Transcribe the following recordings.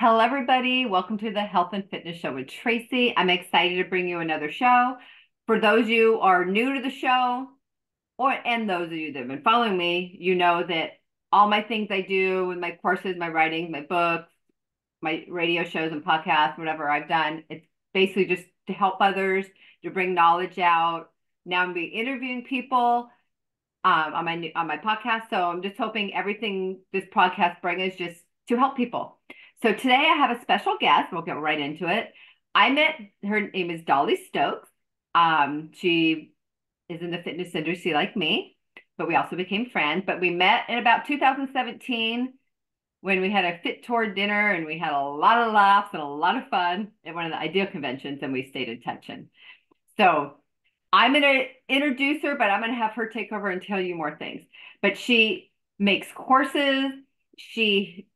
Hello, everybody. Welcome to the Health and Fitness Show with Tracy. I'm excited to bring you another show. For those of you are new to the show, or and those of you that have been following me, you know that all my things I do with my courses, my writing, my books, my radio shows and podcasts, whatever I've done, it's basically just to help others, to bring knowledge out. Now I'm be interviewing people um, on my on my podcast, so I'm just hoping everything this podcast brings is just to help people. So today I have a special guest. We'll get right into it. I met her name is Dolly Stokes. Um, she is in the fitness industry like me, but we also became friends. But we met in about 2017 when we had a fit tour dinner and we had a lot of laughs and a lot of fun at one of the IDEA conventions and we stayed in touch. And so I'm going to introduce her, but I'm going to have her take over and tell you more things. But she makes courses. She,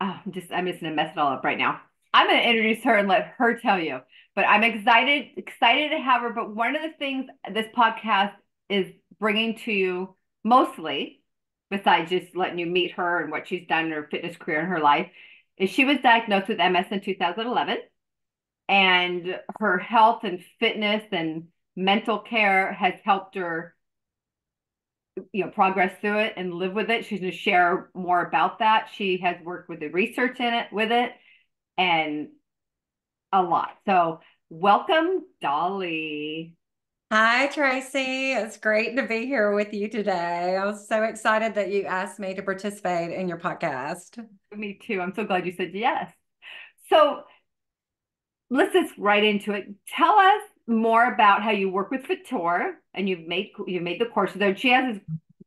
oh, I'm just, I'm just to mess it all up right now. I'm to introduce her and let her tell you. But I'm excited, excited to have her. But one of the things this podcast is bringing to you mostly, besides just letting you meet her and what she's done in her fitness career in her life, is she was diagnosed with MS in 2011. And her health and fitness and mental care has helped her you know progress through it and live with it. She's going to share more about that. She has worked with the research in it with it and a lot. So welcome dolly. Hi tracy. It's great to be here with you today. I was so excited that you asked me to participate in your podcast. Me too. I'm so glad you said yes. So let's just right into it. Tell us more about how you work with Fittour and you've made you've made the courses there. She has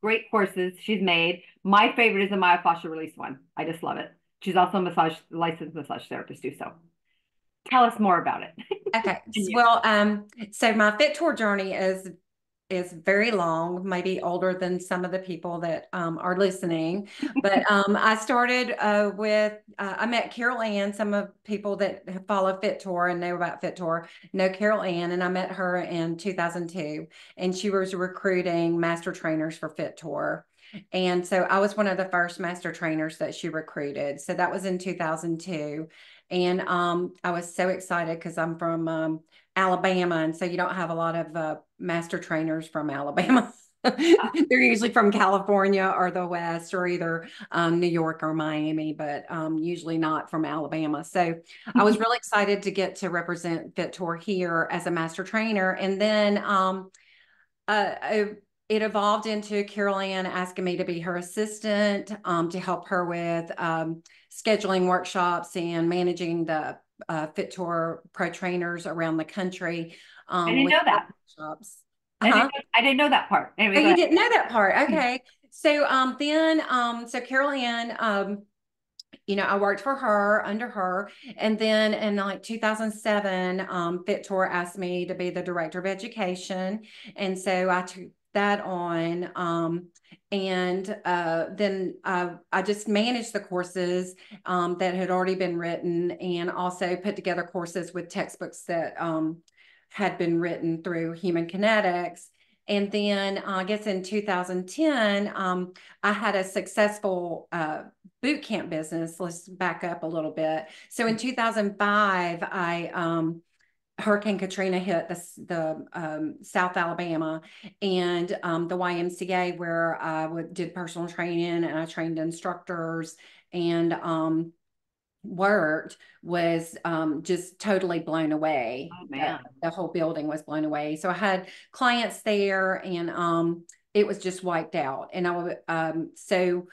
great courses she's made. My favorite is the myofascial release one. I just love it. She's also a massage licensed massage therapist too. So tell us more about it. okay. well, um, so my Fittour journey is is very long, maybe older than some of the people that um, are listening. But um, I started uh, with, uh, I met Carol Ann. Some of people that follow Fit Tour and know about Fit Tour know Carol Ann, and I met her in 2002. And she was recruiting master trainers for Fit Tour. And so I was one of the first master trainers that she recruited. So that was in 2002. And um, I was so excited because I'm from um, Alabama. And so you don't have a lot of uh, master trainers from Alabama. They're usually from California or the West or either um, New York or Miami, but um, usually not from Alabama. So I was really excited to get to represent Fittour here as a master trainer. And then um, uh, it evolved into Carol Ann asking me to be her assistant um, to help her with um, scheduling workshops and managing the uh, Fit Tour pro trainers around the country. Um, I didn't know that. Workshops. Uh-huh. I, didn't know, I, didn't know, that part. Anyway, oh, you didn't know that part. Okay. So um, then, um, so Carol Ann, um, you know, I worked for her under her. And then in like 2007, um, Fittour asked me to be the director of education. And so I took that on. Um, and uh, then uh, I just managed the courses um, that had already been written and also put together courses with textbooks that um, had been written through Human Kinetics. And then uh, I guess in 2010, um, I had a successful uh, boot camp business. Let's back up a little bit. So in 2005, I um, Hurricane Katrina hit the, the um, South Alabama and um, the YMCA where I would, did personal training and I trained instructors and um, worked was um, just totally blown away. Oh, man. The, the, whole building was blown away. So I had clients there and um, it was just wiped out. And I would, um, so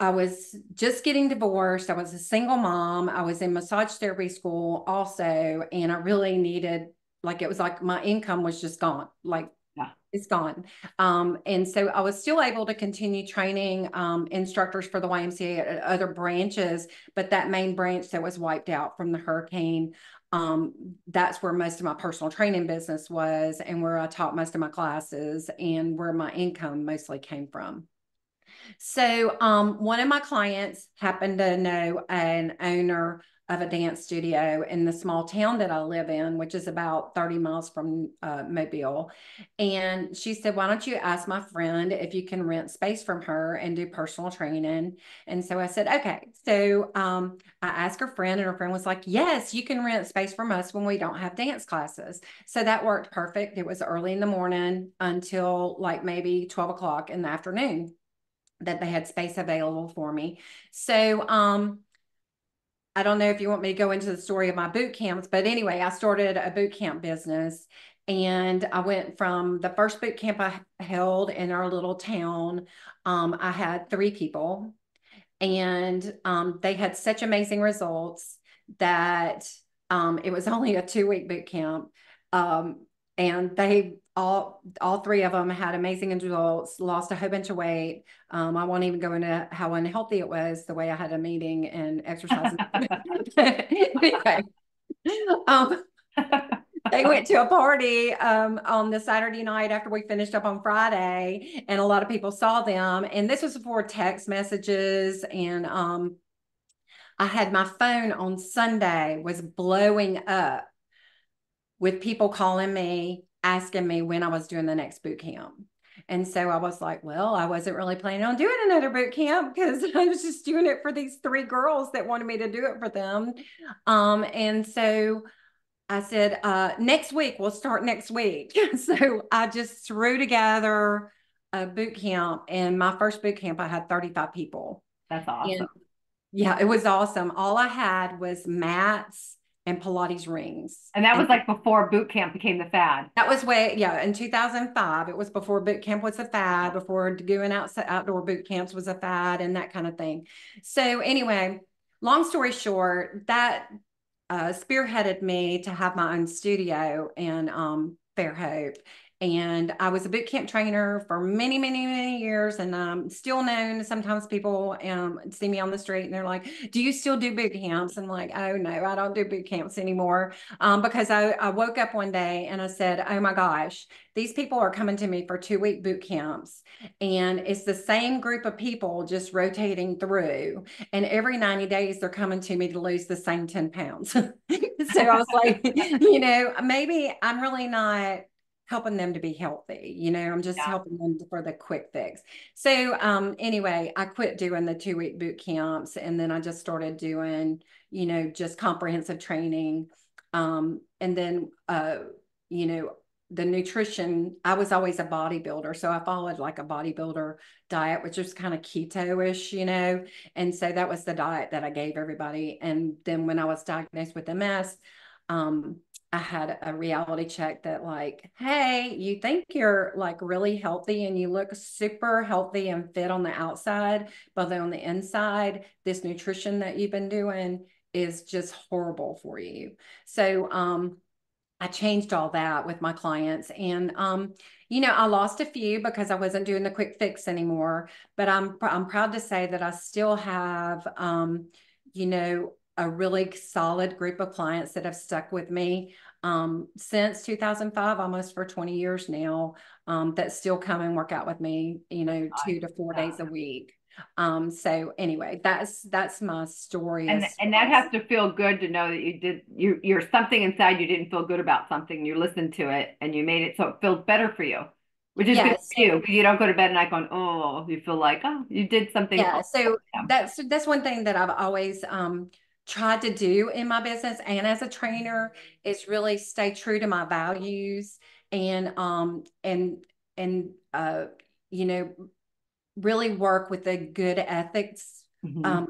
I was just getting divorced. I was a single mom. I was in massage therapy school also. And I really needed, like, it was like my income was just gone. Like, yeah. it's gone. Um, and so I was still able to continue training um, instructors for the YMCA at other branches, but that main branch that was wiped out from the hurricane, um, that's where most of my personal training business was and where I taught most of my classes and where my income mostly came from. So um, one of my clients happened to know an owner of a dance studio in the small town that I live in, which is about 30 miles from uh, Mobile. And she said, Why don't you ask my friend if you can rent space from her and do personal training? And so I said, Okay. So um, I asked her friend, and her friend was like, Yes, you can rent space from us when we don't have dance classes. So that worked perfect. It was early in the morning until like maybe 12 o'clock in the afternoon that they had space available for me. So, um, I don't know if you want me to go into the story of my boot camps, but anyway, I started a boot camp business and I went from the first boot camp I held in our little town. Um, I had three people and um, they had such amazing results that um, it was only a two week boot camp. Um, and they all all three of them had amazing results lost a whole bunch of weight. Um, i won't even go into how unhealthy it was the way i had a meeting and exercising anyway um, they went to a party um, on the saturday night after we finished up on friday and a lot of people saw them. And this was before text messages and um, i had my phone on sunday was blowing up with people calling me asking me when I was doing the next boot camp. And so I was like, well, I wasn't really planning on doing another boot camp because I was just doing it for these three girls that wanted me to do it for them. Um, and so I said, uh, next week, we'll start next week. so I just threw together a boot camp. And my first boot camp, I had 35 people. That's awesome. And yeah, it was awesome. All I had was mats and Pilates rings. And that was and like before boot camp became the fad. That was way, yeah, in 2005. It was before boot camp was a fad, before doing outside outdoor boot camps was a fad and that kind of thing. So anyway, long story short, that uh, spearheaded me to have my own studio in um, Fairhope. And I was a boot camp trainer for many, many, many years, and I'm still known. Sometimes people um, see me on the street and they're like, "Do you still do boot camps?" And I'm like, "Oh no, I don't do boot camps anymore." Um, because I, I woke up one day and I said, "Oh my gosh, these people are coming to me for two week boot camps, and it's the same group of people just rotating through. And every 90 days, they're coming to me to lose the same 10 pounds." so I was like, you know, maybe I'm really not helping them to be healthy. You know, I'm just yeah. helping them for the quick fix. So um, anyway, I quit doing the two week boot camps and then I just started doing, you know, just comprehensive training. Um, and then, uh, you know, the nutrition, I was always a bodybuilder. So I followed like a bodybuilder diet, which was kind of keto-ish, you know. And so that was the diet that I gave everybody. And then when I was diagnosed with MS, um, I had a reality check that like, hey, you think you're like really healthy and you look super healthy and fit on the outside, but then on the inside, this nutrition that you've been doing is just horrible for you. So um I changed all that with my clients and um you know, I lost a few because I wasn't doing the quick fix anymore, but I'm I'm proud to say that I still have um you know a really solid group of clients that have stuck with me um, since 2005, almost for 20 years now, um, that still come and work out with me, you know, two to four days a week. Um, so anyway, that's that's my story. And, and that has to feel good to know that you did you you're something inside you didn't feel good about something. You listened to it and you made it so it feels better for you which is good for you because you don't go to bed at night going, oh, you feel like, oh, you did something. Yeah. So that's that's one thing that I've always um tried to do in my business and as a trainer is really stay true to my values and um and and uh you know really work with a good ethics mm-hmm. um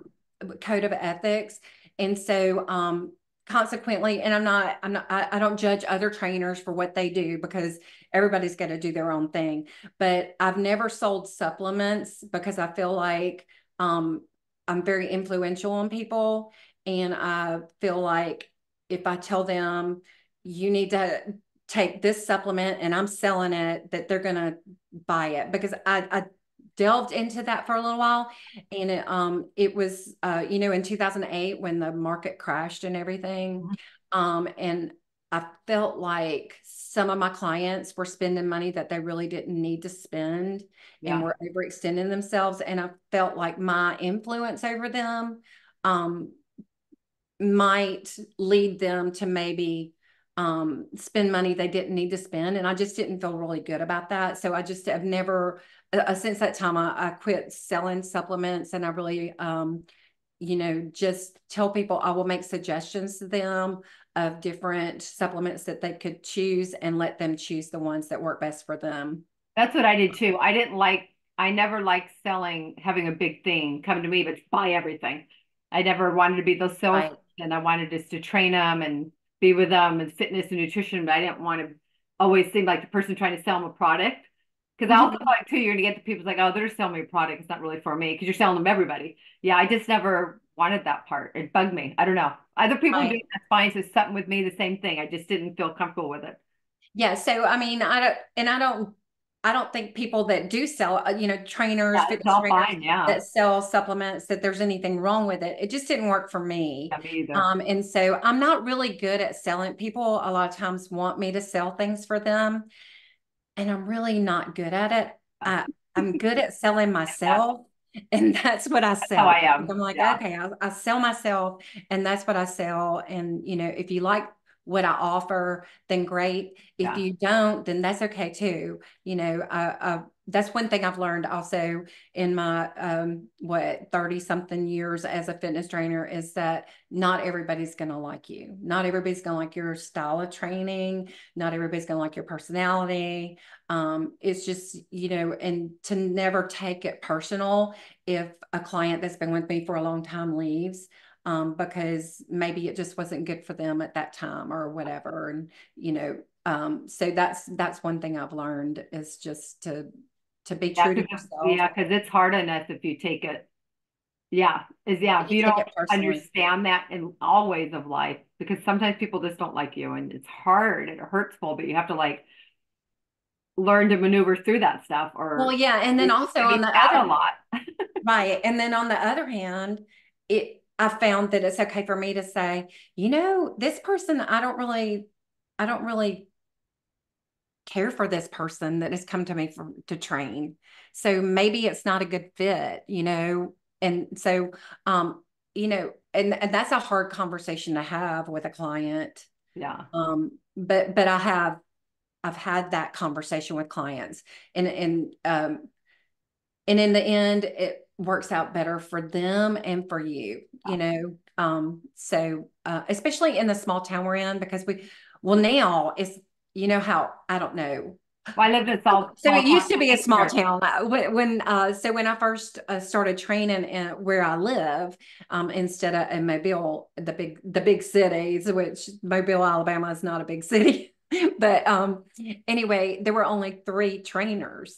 code of ethics. And so um consequently and i'm not i'm not I, I, don't judge other trainers for what they do because everybody's got to do their own thing. But i've never sold supplements because i feel like um i'm very influential on people and I feel like if I tell them, you need to take this supplement and I'm selling it, that they're going to buy it because I, I delved into that for a little while and it, um, it was uh, you know in 2008 when the market crashed and everything mm-hmm. um, and i felt like some of my clients were spending money that they really didn't need to spend yeah. and were overextending themselves and i felt like my influence over them um, might lead them to maybe um, spend money they didn't need to spend. And I just didn't feel really good about that. So I just have never, uh, since that time, I, I, quit selling supplements and I really, um, you know, just tell people I will make suggestions to them of different supplements that they could choose and let them choose the ones that work best for them. That's what I did too. I didn't like, I never liked selling, having a big thing come to me, but buy everything. I never wanted to be those sales. And I wanted just to train them and be with them and fitness and nutrition, but I didn't want to always seem like the person trying to sell them a product. Because. I also like too, you're gonna get the people like, oh, they're selling me a product. It's not really for me because you're selling them everybody. Yeah, I just never wanted that part. It bugged me. I don't know. Other people right. do that's fine. So something with me, the same thing. I just didn't feel comfortable with it. Yeah. So I mean, I don't, and I don't I don't think people that do sell, uh, you know, trainers, yeah, fitness trainers fine, yeah. that sell supplements that there's anything wrong with it. It just didn't work for me. Yeah, me um, and so I'm not really good at selling. People a lot of times want me to sell things for them, and I'm really not good at it. I, I'm good at selling myself. And that's what I sell. I am. I'm like, okay, I, I sell myself, and that's what I sell. And you know, if you like what I offer, then great. If yeah. you don't, then that's okay too. You know, uh, uh, that's one thing I've learned also in my um, what 30 something years as a fitness trainer is that not everybody's going to like you. Not everybody's going to like your style of training. Not everybody's going to like your personality. Um, it's just, you know, and to never take it personal if a client that's been with me for a long time leaves um, because maybe it just wasn't good for them at that time or whatever. And, you know, um, so that's, that's one thing I've learned is just to, to be yeah, true to yourself. Yeah. Cause it's hard enough if you take it. Yeah. Is yeah. If you, you don't understand that in all ways of life, because sometimes people just don't like you and it's hard and it hurtful, but you have to like, learn to maneuver through that stuff or well yeah and then also on the other a lot right and then on the other hand it I found that it's okay for me to say, you know, this person, I don't really, I don't really care for this person that has come to me for, to train. So maybe it's not a good fit, you know? And so, um, you know, and, and that's a hard conversation to have with a client. Yeah. Um, but, but I have, I've had that conversation with clients and, and, um, and in the end, it, works out better for them and for you you know um so uh, especially in the small town we're in because we well now it's you know how i don't know well, I lived in small. So it used to be a small town. When, uh, so when I first uh, started training in, where I live, um, instead of in Mobile, the big the big cities, which Mobile, Alabama is not a big city, but um, anyway, there were only three trainers,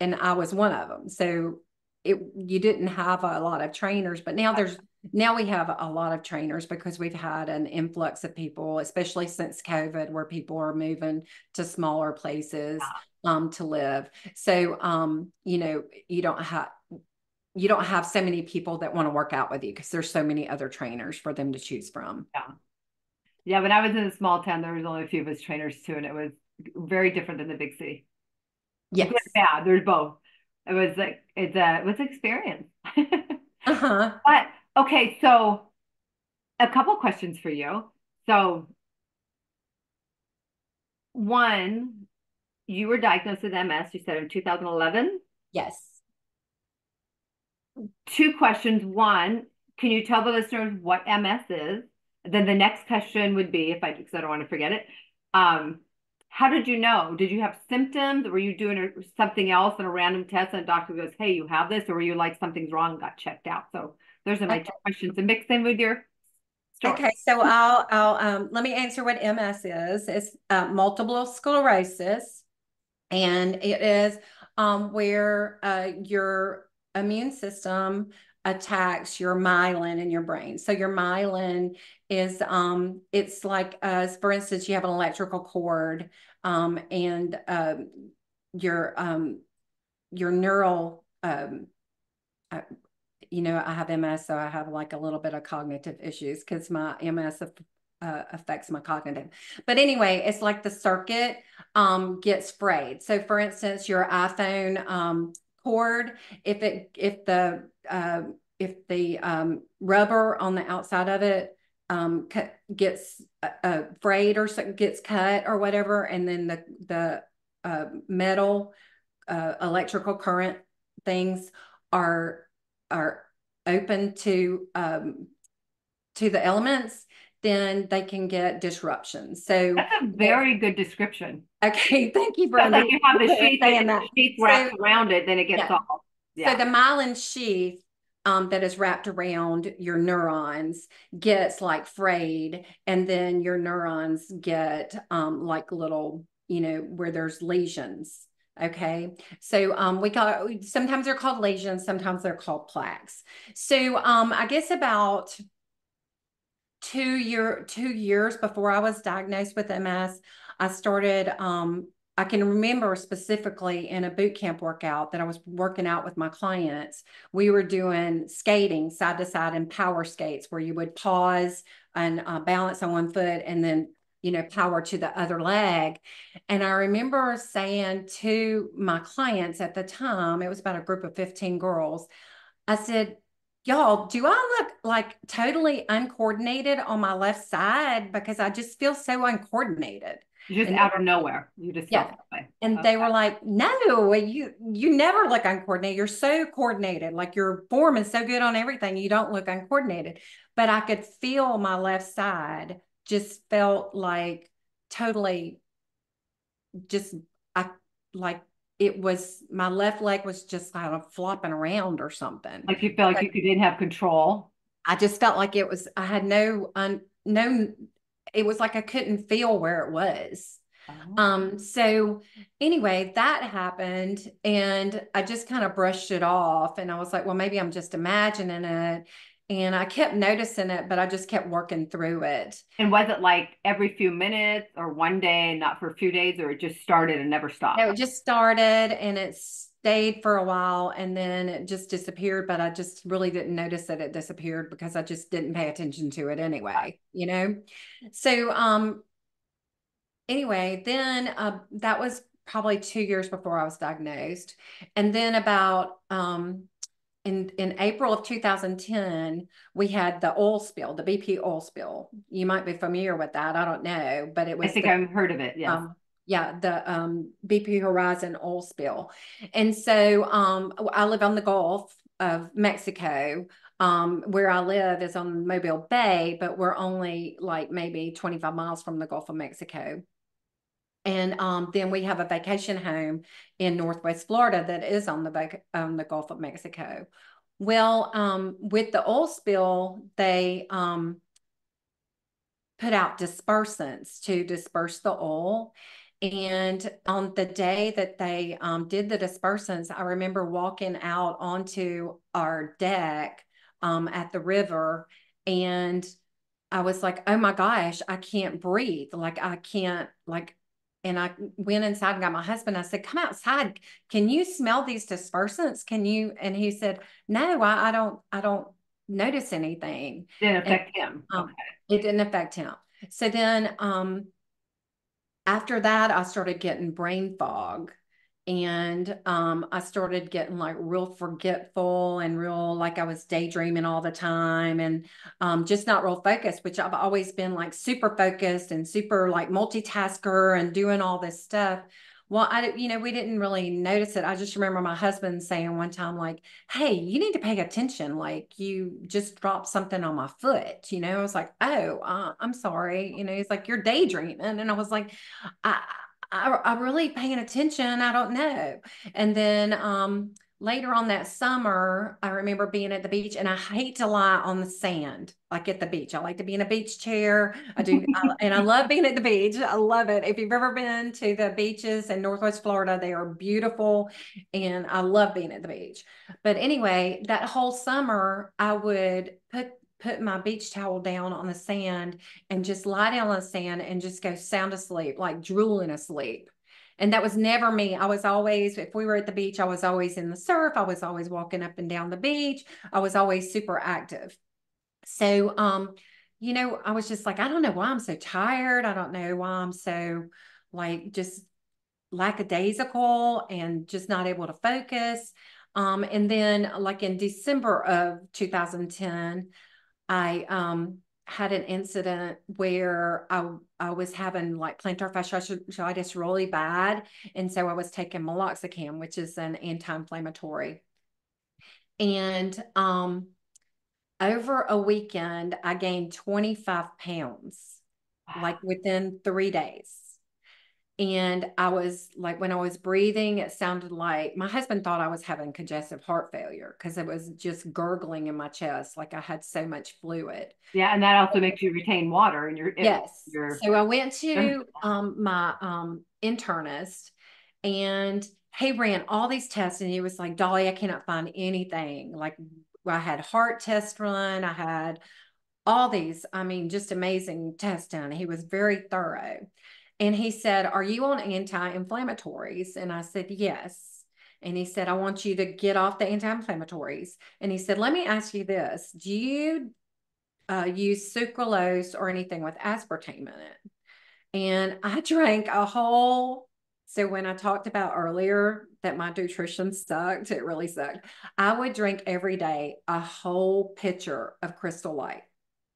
and I was one of them. So it you didn't have a lot of trainers, but now there's now we have a lot of trainers because we've had an influx of people, especially since COVID, where people are moving to smaller places um, to live. So um, you know, you don't have you don't have so many people that want to work out with you because there's so many other trainers for them to choose from. Yeah. Yeah, when I was in a small town, there was only a few of us trainers too, and it was very different than the big city. Yes. Yeah, there's both it was like it's a it was experience. uh-huh. But okay, so a couple questions for you. So one, you were diagnosed with MS, you said in 2011? Yes. Two questions. One, can you tell the listeners what MS is? Then the next question would be, if I because I don't want to forget it, um, how did you know? Did you have symptoms? Were you doing something else in a random test and a doctor goes, hey, you have this? Or were you like, something's wrong, got checked out? So those are my okay. two questions and mix in with your story. Okay, so I'll, I'll um, let me answer what MS is. It's uh, multiple sclerosis. And it is um, where uh, your immune system attacks your myelin in your brain. So your myelin is um it's like uh for instance you have an electrical cord um and um your um your neural um uh, you know I have MS so I have like a little bit of cognitive issues cuz my MS uh, affects my cognitive. But anyway, it's like the circuit um, gets frayed. So for instance, your iPhone um, cord, if it if the uh, if the um, rubber on the outside of it um, cut, gets uh, uh, frayed or gets cut or whatever, and then the the uh, metal uh, electrical current things are are open to um, to the elements, then they can get disruptions. So that's a very good description. Okay, thank you for so like you have the sheath, saying that. sheath wrapped so, around it, then it gets yeah. all. Yeah. So the myelin sheath um, that is wrapped around your neurons gets like frayed, and then your neurons get um, like little, you know, where there's lesions. Okay, so um, we got sometimes they're called lesions, sometimes they're called plaques. So um, I guess about two year two years before I was diagnosed with MS, I started um, I can remember specifically in a boot camp workout that I was working out with my clients. We were doing skating side to side and power skates where you would pause and uh, balance on one foot and then, you know, power to the other leg. And I remember saying to my clients at the time, it was about a group of 15 girls, I said, Y'all, do I look like totally uncoordinated on my left side? Because I just feel so uncoordinated. Just and out of nowhere. You just yeah. And okay. they were like, no, you you never look uncoordinated. You're so coordinated. Like your form is so good on everything. You don't look uncoordinated. But I could feel my left side just felt like totally just I like it was my left leg was just kind of flopping around or something. Like you felt like you didn't have control. I just felt like it was I had no un, no it was like I couldn't feel where it was. Oh. Um, so anyway, that happened and I just kind of brushed it off and I was like, well, maybe I'm just imagining it. And I kept noticing it, but I just kept working through it. And was it like every few minutes or one day, not for a few days, or it just started and never stopped? No, it just started and it stayed for a while and then it just disappeared but i just really didn't notice that it disappeared because i just didn't pay attention to it anyway you know so um anyway then uh, that was probably two years before i was diagnosed and then about um in in April of 2010, we had the oil spill, the BP oil spill. You might be familiar with that. I don't know, but it was. I think the, I've heard of it. Yeah. Um, yeah, the um, BP Horizon oil spill. And so um, I live on the Gulf of Mexico. Um, where I live is on Mobile Bay, but we're only like maybe 25 miles from the Gulf of Mexico. And um, then we have a vacation home in Northwest Florida that is on the on the Gulf of Mexico. Well, um, with the oil spill, they um, put out dispersants to disperse the oil. And on the day that they um, did the dispersants, I remember walking out onto our deck um, at the river and I was like, oh my gosh, I can't breathe. Like, I can't, like, and I went inside and got my husband. I said, come outside. Can you smell these dispersants? Can you? And he said, no, I, I don't, I don't notice anything. It Didn't affect and, him. Um, okay. It didn't affect him. So then, um, after that, I started getting brain fog and um, I started getting like real forgetful and real like I was daydreaming all the time and um, just not real focused, which I've always been like super focused and super like multitasker and doing all this stuff. Well, I, you know, we didn't really notice it. I just remember my husband saying one time, like, hey, you need to pay attention. Like, you just dropped something on my foot. You know, I was like, oh, uh, I'm sorry. You know, he's like, you're daydreaming. And I was like, I, I, I'm really paying attention. I don't know. And then, um, later on that summer, I remember being at the beach and I hate to lie on the sand, like at the beach. I like to be in a beach chair. I do. I, and I love being at the beach. I love it. If you've ever been to the beaches in Northwest Florida, they are beautiful and I love being at the beach. But anyway, that whole summer, I would put put my beach towel down on the sand and just lie down on the sand and just go sound asleep, like drooling asleep. And that was never me. I was always, if we were at the beach, I was always in the surf. I was always walking up and down the beach. I was always super active. So, um, you know, I was just like, I don't know why I'm so tired. I don't know why I'm so like just lackadaisical and just not able to focus. Um, and then like in December of 2010, I um had an incident where I I was having like plantar fasciitis really bad, and so I was taking meloxicam, which is an anti-inflammatory. And um, over a weekend, I gained 25 pounds, wow. like within three days. And I was like, when I was breathing, it sounded like my husband thought I was having congestive heart failure because it was just gurgling in my chest, like I had so much fluid. Yeah, and that also makes you retain water in your yes. Your... So I went to um, my um, internist, and he ran all these tests, and he was like, "Dolly, I cannot find anything. Like I had heart test run, I had all these, I mean, just amazing tests done. He was very thorough." And he said, Are you on anti inflammatories? And I said, Yes. And he said, I want you to get off the anti inflammatories. And he said, Let me ask you this Do you uh, use sucralose or anything with aspartame in it? And I drank a whole. So when I talked about earlier that my nutrition sucked, it really sucked. I would drink every day a whole pitcher of Crystal Light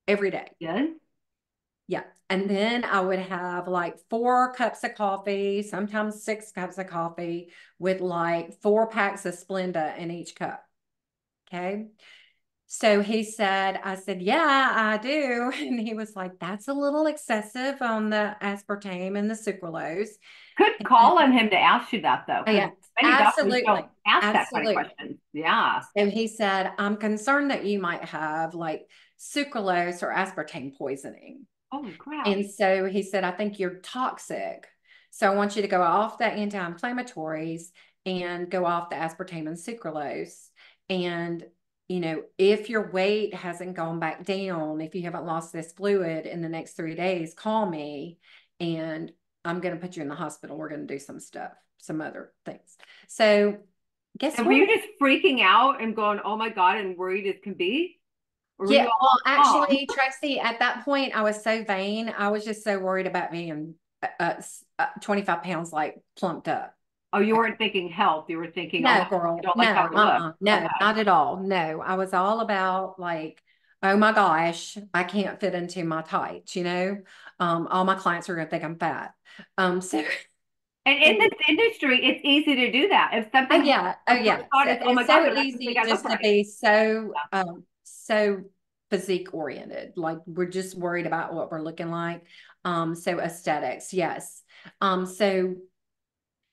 every day. Good. Yeah. And then I would have like four cups of coffee, sometimes six cups of coffee with like four packs of Splenda in each cup. Okay. So he said, I said, yeah, I do. And he was like, that's a little excessive on the aspartame and the sucralose. Could call on him to ask you that though. Yeah, absolutely. Ask absolutely. that kind of question. Yeah. And he said, I'm concerned that you might have like sucralose or aspartame poisoning. Oh, crap. And so he said, I think you're toxic. So I want you to go off the anti inflammatories and go off the aspartame and sucralose. And, you know, if your weight hasn't gone back down, if you haven't lost this fluid in the next three days, call me and I'm going to put you in the hospital. We're going to do some stuff, some other things. So, guess and what? Were you just freaking out and going, oh my God, and worried as can be? Yeah, well, actually, Tracy, at that point, I was so vain. I was just so worried about being uh, uh, 25 pounds like plumped up. Oh, you weren't thinking health. You were thinking, no, oh, girl, no, like uh-uh, no, okay. not at all. No, I was all about like, oh my gosh, I can't fit into my tights. You know, um, all my clients are going to think I'm fat. Um, so. And in this industry, it's easy to do that. If something, oh yeah, oh yeah, it's, oh my it's God, so easy just to be so um, so physique oriented. Like we're just worried about what we're looking like. Um, so aesthetics, yes. Um, so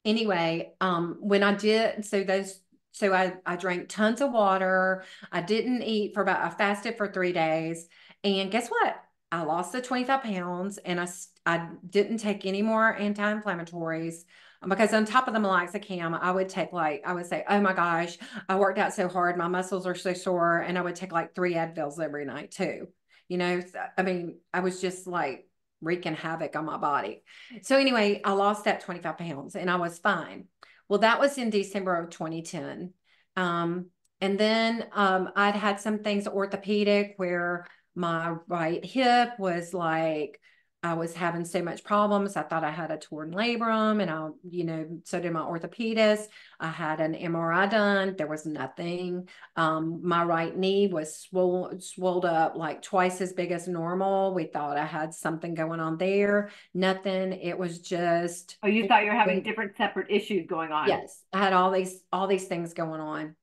anyway, um, when I did, so those, so I, I drank tons of water. I didn't eat for about, I fasted for three days. And guess what? I lost the 25 pounds and I, I didn't take any more anti-inflammatories because on top of the meloxicam, I would take like, I would say, oh my gosh, I worked out so hard. My muscles are so sore. And I would take like three Advils every night too. You know, I mean, I was just like wreaking havoc on my body. So anyway, I lost that 25 pounds and I was fine. Well, that was in December of 2010. Um, and then um, I'd had some things orthopedic where my right hip was like I was having so much problems. I thought I had a torn labrum and I, you know, so did my orthopedist. I had an MRI done. There was nothing. Um, my right knee was swollen, swelled up like twice as big as normal. We thought I had something going on there. Nothing. It was just. Oh, you thought you were having different separate issues going on. Yes. I had all these, all these things going on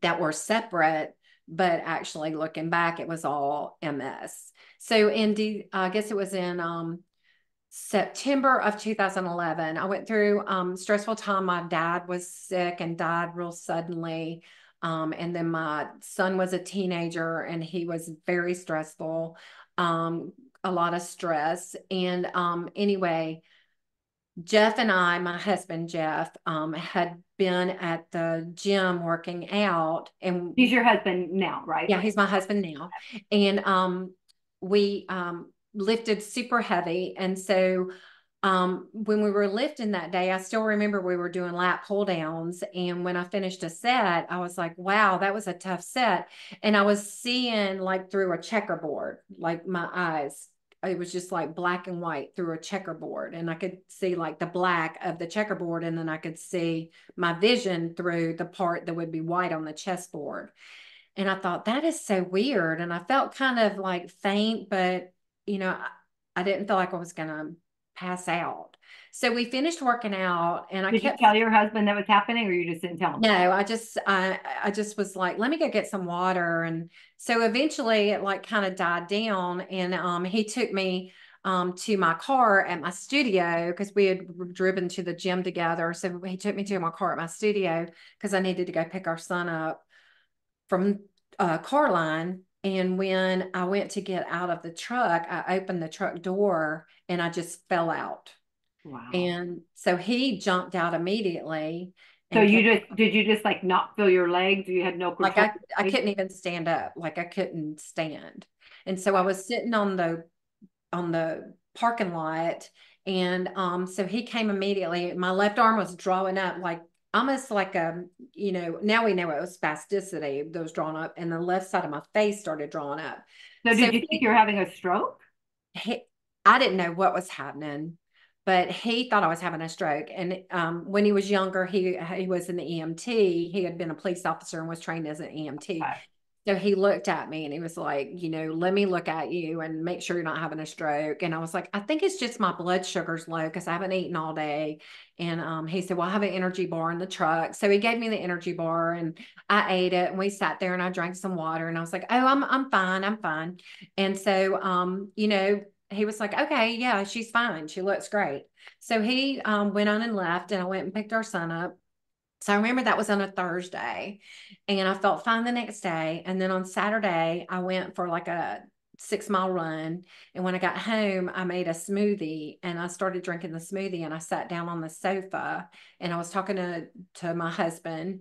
that were separate, but actually looking back, it was all MS. So in, I guess it was in um, September of 2011, I went through um, stressful time. My dad was sick and died real suddenly. Um, and then my son was a teenager and he was very stressful, um, a lot of stress. And um, anyway, Jeff and I, my husband Jeff, um, had been at the gym working out, and he's your husband now, right? Yeah, he's my husband now, and um, we um, lifted super heavy. And so um, when we were lifting that day, I still remember we were doing lat pull downs. And when I finished a set, I was like, wow, that was a tough set. And I was seeing like through a checkerboard, like my eyes. It was just like black and white through a checkerboard. And I could see like the black of the checkerboard. And then I could see my vision through the part that would be white on the chessboard. And I thought, that is so weird. And I felt kind of like faint, but, you know, I, I didn't feel like I was going to pass out. So we finished working out and I Did kept you tell your husband that was happening or you just didn't tell him? no, I just I I just was like, let me go get some water. And so eventually it like kind of died down and um he took me um to my car at my studio because we had driven to the gym together. So he took me to my car at my studio because I needed to go pick our son up from uh Carline. And when I went to get out of the truck, I opened the truck door and I just fell out. Wow. And so he jumped out immediately. So you just, did you just like not feel your legs? You had no like? I, I couldn't even stand up. Like I couldn't stand. And so I was sitting on the on the parking lot. And um, so he came immediately. My left arm was drawing up like almost like a, you know, now we know it was spasticity that was drawn up, and the left side of my face started drawing up. So so did you he- think you were having a stroke? he, I didn't know what was happening, but he thought I was having a stroke. And um, when he was younger, he he was an EMT. He had been a police officer and was trained as an EMT. Okay. So he looked at me and he was like, you know, let me look at you and make sure you're not having a stroke. And I was like, I think it's just my blood sugar's low because I haven't eaten all day. And um, he said, Well, I have an energy bar in the truck. So he gave me the energy bar and I ate it and we sat there and I drank some water and I was like, Oh, I'm I'm fine, I'm fine. And so um, you know, he was like, Okay, yeah, she's fine. She looks great. So he um went on and left and I went and picked our son up. So I remember that was on a Thursday and I felt fine the next day. And then on Saturday, I went for like a six mile run. And when I got home, I made a smoothie and I started drinking the smoothie and I sat down on the sofa and I was talking to, to my husband.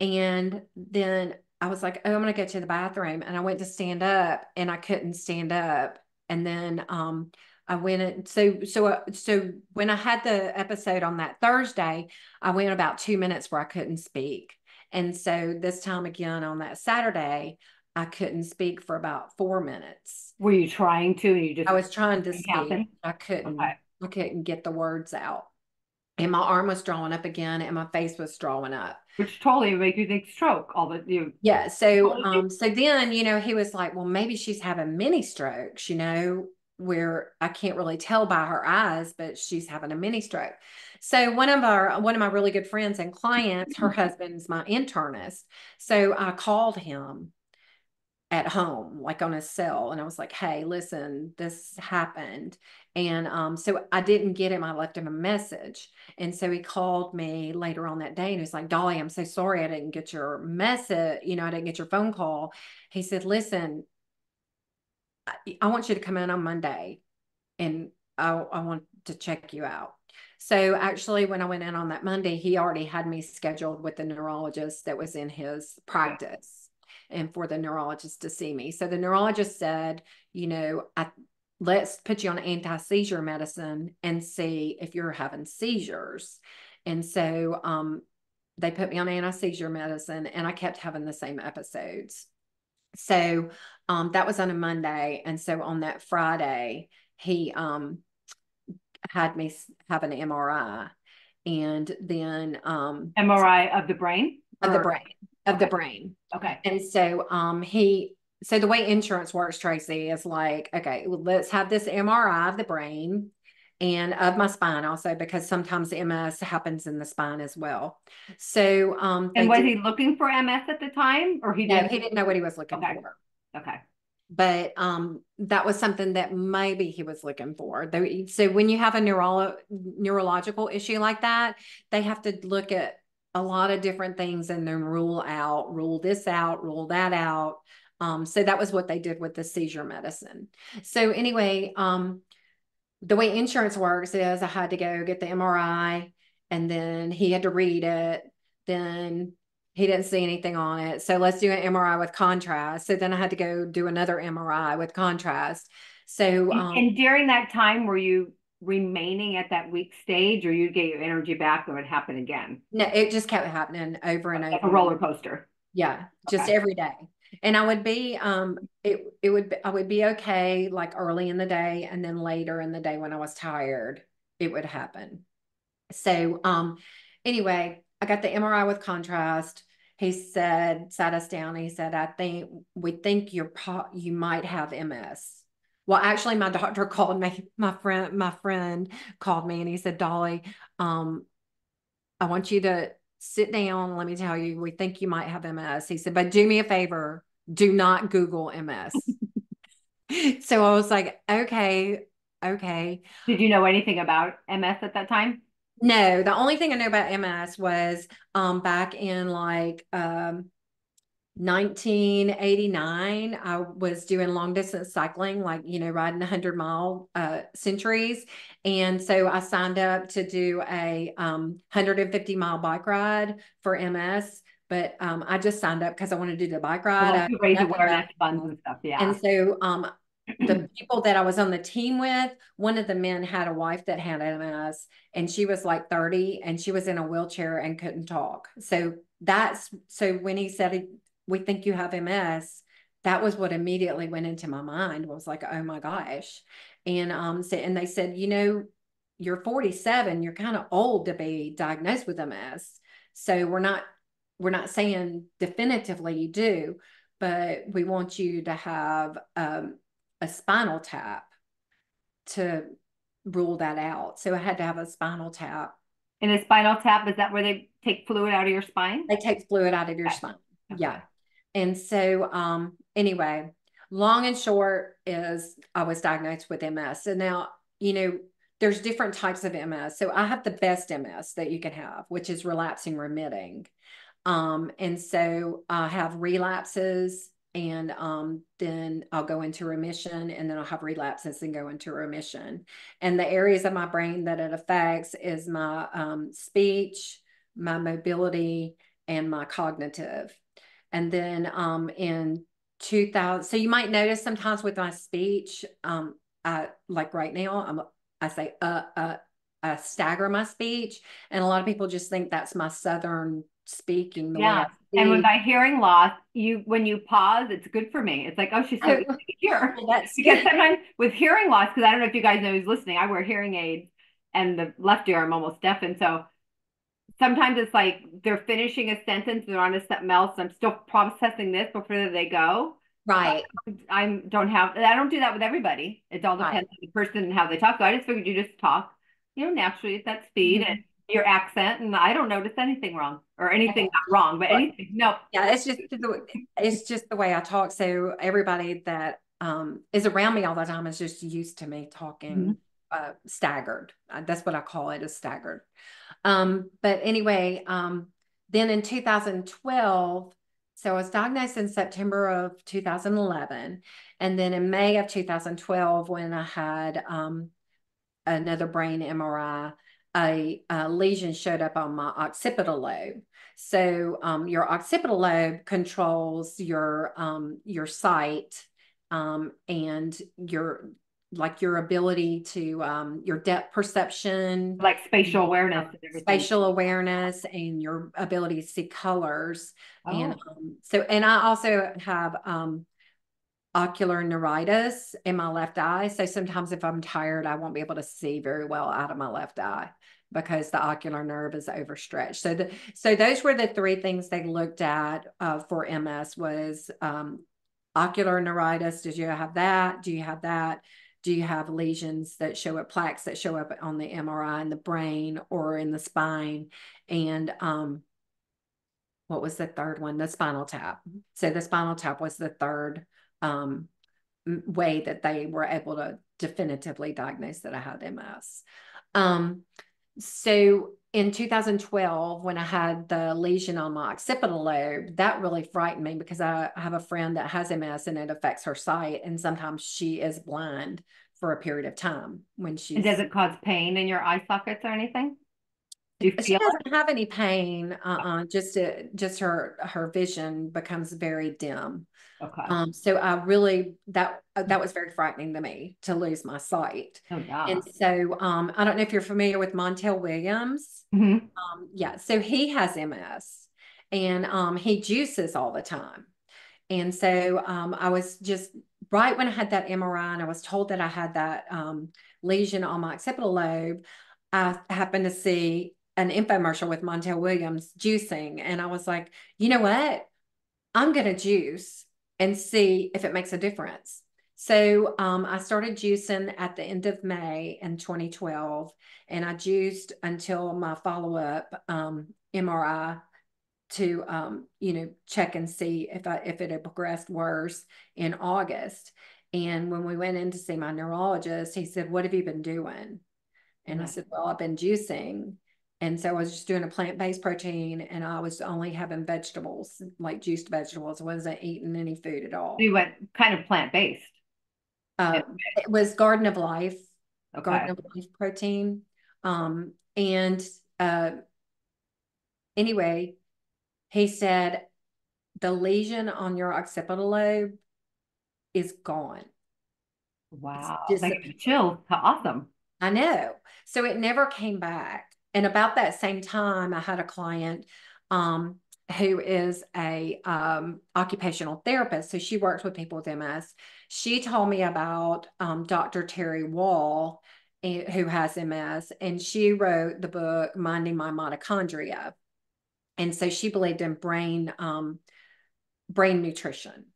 And then I was like, oh, I'm going to go to the bathroom. And I went to stand up and I couldn't stand up. And then, um, I went and so so uh, so when I had the episode on that Thursday, I went about two minutes where I couldn't speak. And so this time again on that Saturday, I couldn't speak for about four minutes. Were you trying to? And you just I was trying to speak. I couldn't. Okay. I couldn't get the words out. And my arm was drawing up again and my face was drawing up. which totally make you think stroke. All the you Yeah. So um so then, you know, he was like, well, maybe she's having mini strokes, you know, where I can't really tell by her eyes, but she's having a mini stroke. So one of our one of my really good friends and clients, her husband's my internist. So I called him at home, like on his cell, and I was like, "Hey, listen, this happened." And um, so I didn't get him. I left him a message, and so he called me later on that day, and he was like, "Dolly, I'm so sorry I didn't get your message. You know, I didn't get your phone call." He said, "Listen, I, I want you to come in on Monday, and I, I want to check you out." So actually, when I went in on that Monday, he already had me scheduled with the neurologist that was in his practice and for the neurologist to see me. So the neurologist said, you know, I, let's put you on anti-seizure medicine and see if you're having seizures. And so um, they put me on anti-seizure medicine and I kept having the same episodes. So um, that was on a Monday. And so on that Friday, he um, had me have an MRI. And then um, MRI of the brain of the brain, of the brain. Okay. And so um he so the way insurance works, Tracy, is like, okay, well, let's have this MRI of the brain and of my spine also, because sometimes MS happens in the spine as well. So um And was did- he looking for MS at the time, or he didn't? he didn't know what he was looking Okay. for. Okay. But um that was something that maybe he was looking for. So when you have a neuro neurological issue like that, they have to look at a lot of different things and then rule out, rule this out, rule that out. Um, so that was what they did with the seizure medicine. So anyway, um, the way insurance works is I had to go get the MRI and then he had to read it. Then he didn't see anything on it. So let's do an MRI with contrast. So then I had to go do another MRI with contrast. So um, and during that time, were you remaining at that weak stage, or you'd get your energy back, or it happen again? no, it just kept happening over and Like over. a roller coaster. Yeah, just Okay. every day. And I would be um it it would be, I would be okay like early in the day and then later in the day when I was tired, it would happen. So um anyway, I got the MRI with contrast he said, sat us down. He said, I think we think you're you might have MS. Well, actually, my doctor called me. My friend, my friend called me and he said, Dolly, um, I want you to sit down. Let me tell you, we think you might have MS. He said, but do me a favor, do not Google MS. so I was like, okay, okay. Did you know anything about MS at that time? No, the only thing I know about MS was um back in like um 1989 i was doing long distance cycling like you know riding 100 mile uh, centuries. And so i signed up to do a um, 150 mile bike ride for ms but um, i just signed up because i wanted to do the bike ride. well, raise awareness funds and stuff yeah. And so um, the people that I was on the team with, one of the men had a wife that had MS and she was like 30 and she was in a wheelchair and couldn't talk. So that's so when he said we think you have MS, that was what immediately went into my mind was like, oh my gosh. And um so, and they said, you know, you're 47, you're kind of old to be diagnosed with MS. So we're not we're not saying definitively you do, but we want you to have um, a spinal tap to rule that out. So I had to have a spinal tap. And a spinal tap, is that where they take fluid out of your spine? They take fluid out of your okay. spine. Okay. Yeah. And so, um, anyway, long and short is I was diagnosed with MS. And now, you know, there's different types of MS. So I have the best MS that you can have, which is relapsing remitting. Um, and so I have relapses and um, then I'll go into remission and then I'll have relapses and go into remission. And the areas of my brain that it affects is my um, speech, my mobility, and my cognitive. And then um, in 2000, so you might notice sometimes with my speech, um, I like right now, I'm, I say, uh, uh, I stagger my speech. And a lot of people just think that's my Southern speaking the yeah. way And with my hearing loss, you when you pause, it's good for me. It's like, oh, she's so oh, here. Well, that's because sometimes with hearing loss, because I don't know if you guys know who's listening, I wear hearing aids and the left ear I'm almost deaf. And so sometimes it's like they're finishing a sentence, they're on to something else. I'm still processing this before they go. Right. I don't have I don't do that with everybody. It all depends right. on the person and how they talk. So I just figured you just talk, you know, naturally at that speed mm-hmm. and your accent and I don't notice anything wrong or anything not wrong, but anything no. Yeah, it's just the it's just the way I talk. So everybody that um is around me all the time is just used to me talking mm-hmm. uh staggered. Uh, that's what I call it, is staggered. Um, but anyway, um, then in 2012, so I was diagnosed in September of 2011. And then in May of 2012, when I had um, another brain MRI, a, a, lesion showed up on my occipital lobe. So um, your occipital lobe controls your um, your sight um, and your like your ability to um, your depth perception, like spatial awareness, spatial awareness, and your ability to see colors. Oh. And um, so, and I also have um, ocular neuritis in my left eye. So sometimes if I'm tired, I won't be able to see very well out of my left eye because the ocular nerve is overstretched. So the so those were the three things they looked at uh, for MS was um, ocular neuritis. Did you have that? Do you have that? Do you have lesions that show up, plaques that show up on the MRI in the brain or in the spine? And um, what was the third one? The spinal tap. So the spinal tap was the third um, way that they were able to definitively diagnose that I had MS. Um, so in 2012, when I had the lesion on my occipital lobe, that really frightened me because I have a friend that has MS and it affects her sight. And sometimes she is blind for a period of time when she. Does it cause pain in your eye sockets or anything? Do she doesn't it? have any pain. Uh-uh. Just it, just her her vision becomes very dim. Okay. Um, so I really that that was very frightening to me to lose my sight. Oh, yeah. And so um, I don't know if you're familiar with Montel Williams. Mm-hmm. Um, yeah. So he has MS, and um, he juices all the time. And so um, I was just right when I had that MRI, and I was told that I had that um, lesion on my occipital lobe. I happened to see an infomercial with Montel Williams juicing. And I was like, you know what? I'm going to juice and see if it makes a difference. So um, I started juicing at the end of May in 2012, and I juiced until my follow up um, MRI to um, you know check and see if I if it had progressed worse in August. And when we went in to see my neurologist, he said, "What have you been doing?" And I said, "Well, I've been juicing." And so I was just doing a plant based protein and I was only having vegetables, like juiced vegetables. I wasn't eating any food at all. You went kind of plant based. Uh, it was Garden of Life, okay. Garden of Life protein. Um, and uh, anyway, he said the lesion on your occipital lobe is gone. Wow. Just chill. How awesome. I know. So it never came back. And about that same time, I had a client um, who is a um, occupational therapist. So she works with people with MS. She told me about um, Dr. Terry Wahls, eh, who has MS, and she wrote the book Minding My Mitochondria. And so she believed in brain um, brain nutrition.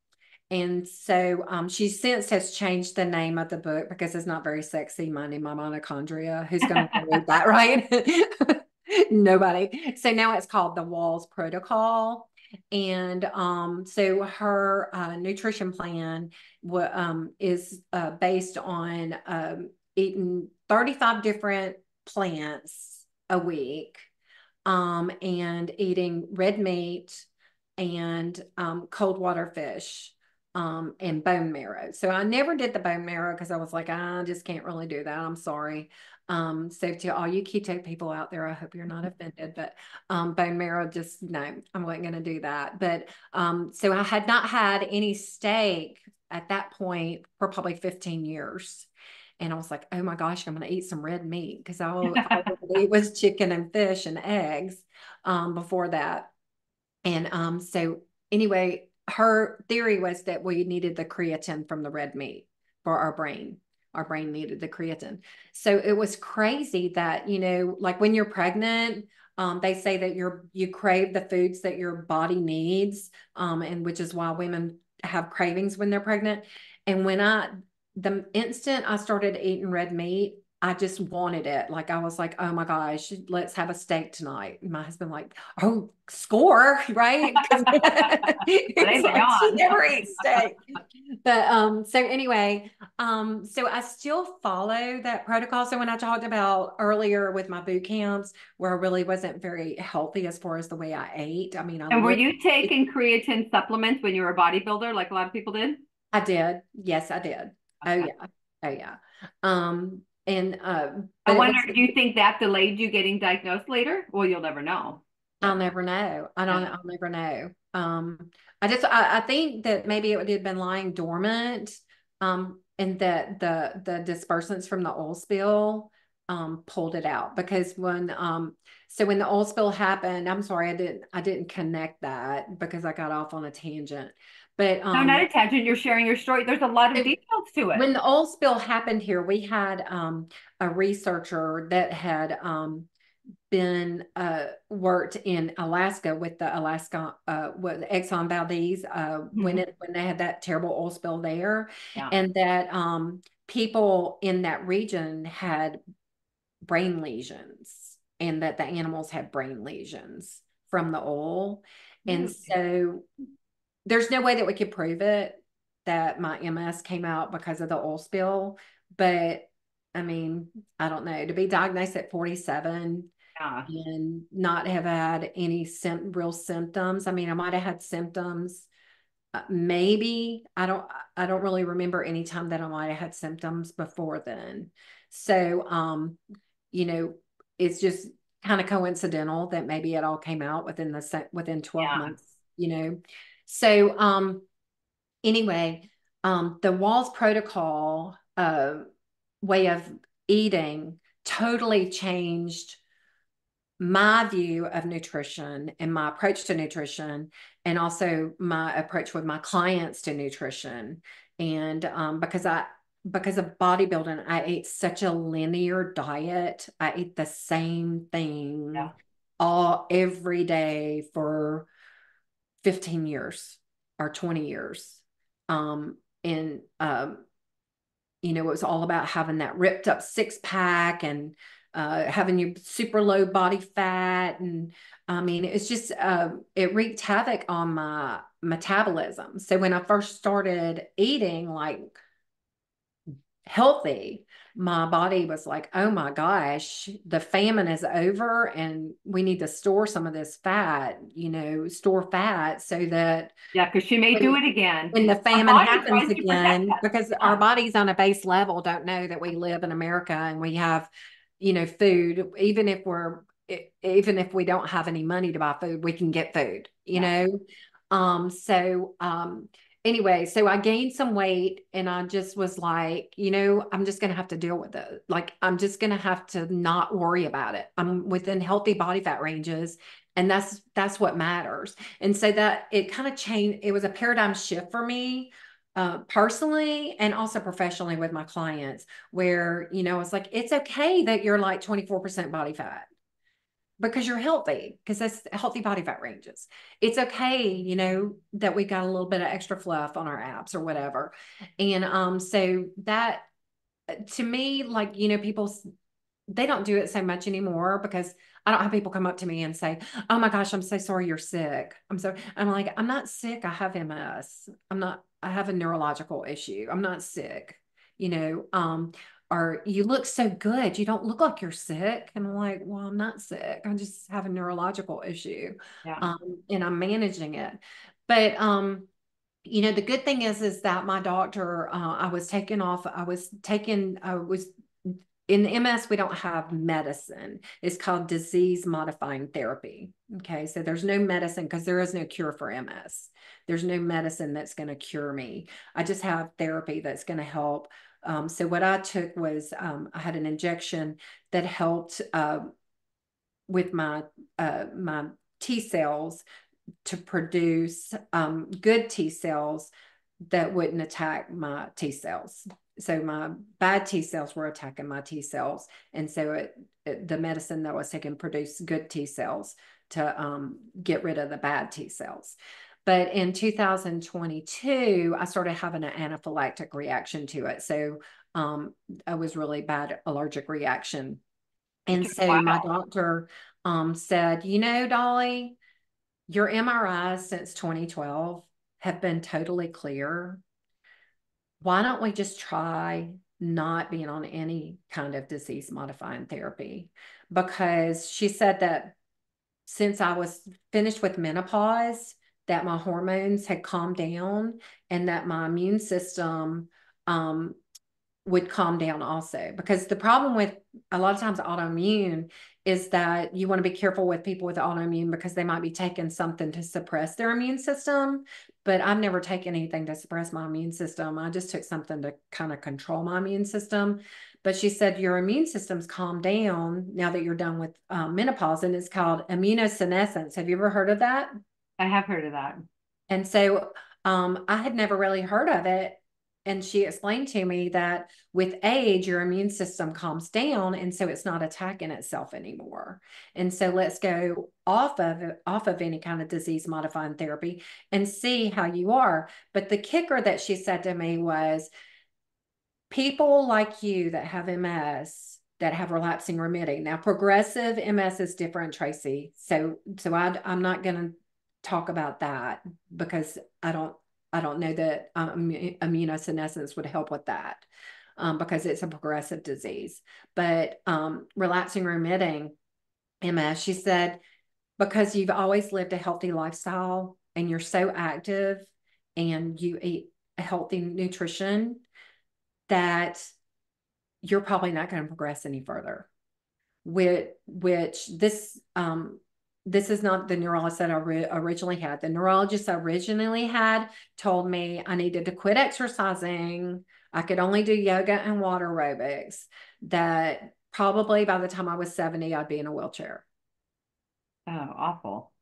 And so um, she since has changed the name of the book because it's not very sexy, Minding My Mitochondria. Who's going to read that, right? Nobody. So now it's called the Wahls Protocol. And um, so her uh, nutrition plan um, is uh, based on um, eating 35 different plants a week um, and eating red meat and um, cold water fish um, and bone marrow. So I never did the bone marrow because I was like, I just can't really do that. I'm sorry. Um, so to all you keto people out there, I hope you're not offended, but um, bone marrow, just no, I wasn't going to do that. But um, so I had not had any steak at that point for probably 15 years. And I was like, oh my gosh, I'm going to eat some red meat because all, all I eat was chicken and fish and eggs um, before that. And um, so anyway, her theory was that we needed the creatine from the red meat for our brain. Our brain needed the creatine. So it was crazy that, you know, like when you're pregnant, um, they say that you're you crave the foods that your body needs, um, and which is why women have cravings when they're pregnant. And when I the instant I started eating red meat, I just wanted it. Like I was like, oh my gosh, let's have a steak tonight. And my husband like, oh, score, right? like, she never eats steak. but um, so anyway, um, so I still follow that protocol. So when I talked about earlier with my boot camps, where I really wasn't very healthy as far as the way I ate. I mean, I and were you taking creatine supplements when you were a bodybuilder, like a lot of people did? I did. Yes, I did. Oh, okay. Oh yeah. Oh yeah. Um, and uh, I wonder, do you think that delayed you getting diagnosed later? Well, you'll never know. I'll never know. I don't. I'll never know. Um, I just. I, I think that maybe it had been lying dormant. Um, and that the the dispersants from the oil spill um pulled it out because when um so when the oil spill happened, I'm sorry I didn't I didn't connect that because I got off on a tangent. But um, no, not a tangent. You're sharing your story. There's a lot of it, details to it. When the oil spill happened here, we had um, a researcher that had um, been uh, worked in Alaska with the Alaska uh, with Exxon Valdez uh, mm-hmm. when it when they had that terrible oil spill there, yeah. and that um, people in that region had brain lesions, and that the animals had brain lesions from the oil. And mm-hmm. so there's no way that we could prove it that my MS came out because of the oil spill. But I mean, I don't know. To be diagnosed at 47 yeah. and not have had any sim- real symptoms. I mean, I might have had symptoms. Uh, maybe I don't. I don't really remember any time that I might have had symptoms before then. So, um, you know, it's just kind of coincidental that maybe it all came out within the within 12 yeah. months. You know, so um, anyway, um, the Wahls Protocol uh, way of eating totally changed my view of nutrition and my approach to nutrition and also my approach with my clients to nutrition and um, because i because of bodybuilding, I ate such a linear diet. I ate the same thing Yeah. all every day for 15 years or 20 years. Um, and um, you know, it was all about having that ripped up six pack and uh, having your super low body fat. And I mean, it's just, uh, it wreaked havoc on my metabolism. So when I first started eating like healthy, my body was like, oh my gosh, the famine is over and we need to store some of this fat, you know, store fat so that. Yeah, because she may when, do it again. When the famine happens again, because our bodies on a base level don't know that we live in America and we have, you know, food, even if we're, even if we don't have any money to buy food, we can get food, you yeah. know? Um, so, um, anyway, so I gained some weight and I just was like, you know, I'm just going to have to deal with it. Like, I'm just going to have to not worry about it. I'm within healthy body fat ranges. And that's, that's what matters. And so that it kind of changed. It was a paradigm shift for me uh, personally and also professionally with my clients where, you know, it's like, it's okay that you're like 24% body fat because you're healthy because that's healthy body fat ranges it's okay you know that we got a little bit of extra fluff on our abs or whatever and um so that uh, to me like you know people they don't do it so much anymore because I don't have people come up to me and say, "Oh my gosh, I'm so sorry you're sick." I'm so I'm like, "I'm not sick. I have MS. I'm not I have a neurological issue. I'm not sick." You know, um or you look so good. You don't look like you're sick. And I'm like, well, I'm not sick. I just have a neurological issue. Yeah. Um, and I'm managing it. But um, you know, the good thing is, is that my doctor, uh, I was taken off, I was taken, I was in MS, we don't have medicine. It's called disease modifying therapy. Okay. So there's no medicine because there is no cure for MS. There's no medicine that's going to cure me. I just have therapy that's going to help um, so what I took was um, I had an injection that helped uh, with my uh, my T cells to produce um, good T cells that wouldn't attack my T cells. So my bad T cells were attacking my T cells, and so it, it, the medicine that I was taken produced good T cells to um, get rid of the bad T cells. But in 2022, I started having an anaphylactic reaction to it. So um, I was really bad allergic reaction. And so wow. my doctor um, said, you know, Dolly, your MRIs since 2012 have been totally clear. Why don't we just try not being on any kind of disease modifying therapy? Because she said that since I was finished with menopause, that my hormones had calmed down and that my immune system um, would calm down also. Because the problem with a lot of times autoimmune is that you want to be careful with people with autoimmune because they might be taking something to suppress their immune system. But I've never taken anything to suppress my immune system. I just took something to kind of control my immune system. But she said your immune system's calmed down now that you're done with um, menopause, and it's called immunosenescence. Have you ever heard of that? I have heard of that. And so um, I had never really heard of it. And she explained to me that with age, your immune system calms down, and so it's not attacking itself anymore. And so let's go off of off of any kind of disease modifying therapy and see how you are. But the kicker that she said to me was, people like you that have MS that have relapsing remitting. Now, progressive MS is different, Tracy. So, so I, I'm not going to talk about that because I don't I don't know that um, immunosenescence would help with that um, because it's a progressive disease. But um, relapsing remitting MS, she said, because you've always lived a healthy lifestyle and you're so active and you eat a healthy nutrition that you're probably not going to progress any further. Which, which this um, this is not the neurologist that I originally had. The neurologist I originally had told me I needed to quit exercising. I could only do yoga and water aerobics. That probably by the time I was 70, I'd be in a wheelchair. Oh, awful.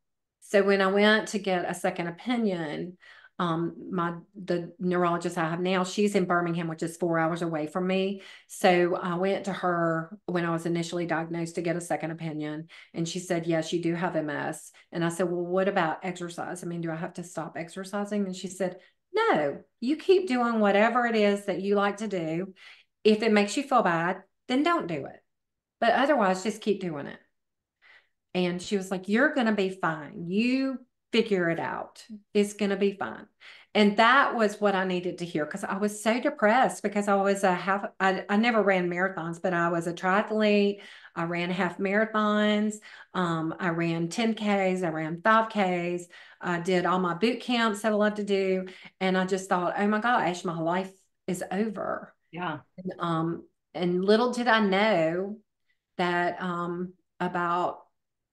So when I went to get a second opinion, um, my the neurologist I have now, she's in Birmingham, which is four hours away from me. So I went to her when I was initially diagnosed to get a second opinion, and she said, "Yes, you do have MS." And I said, "Well, what about exercise? I mean, do I have to stop exercising?" And she said, "No, you keep doing whatever it is that you like to do. If it makes you feel bad, then don't do it, but otherwise, just keep doing it." And she was like, "You're going to be fine. You figure it out. It's going to be fine. And that was what I needed to hear because I was so depressed because I was a half, I, I never ran marathons, but I was a triathlete. I ran half marathons. Um, I ran 10Ks. I ran 5Ks. I did all my boot camps that I love to do. And I just thought, oh my gosh, my life is over. Yeah. And, um, and little did I know that um, about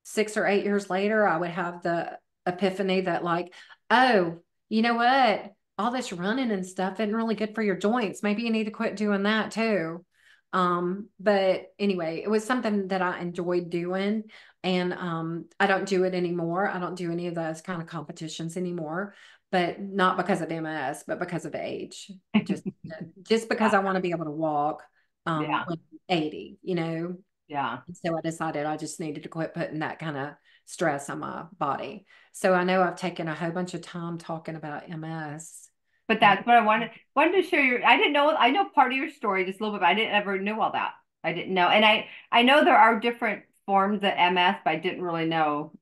six or eight years later, I would have the epiphany that like, oh, you know what? All this running and stuff isn't really good for your joints. Maybe you need to quit doing that too. Um, but anyway, it was something that I enjoyed doing. And um, I don't do it anymore. I don't do any of those kind of competitions anymore, but not because of MS, but because of age. Just just because I want to be able to walk um Yeah. when I'm 80, you know. Yeah. So I decided I just needed to quit putting that kind of stress on my body. So I know I've taken a whole bunch of time talking about MS. But that's what I wanted wanted to share your I didn't know I know part of your story just a little bit, but I didn't ever knew all that. I didn't know. And I I know there are different forms of MS, but I didn't really know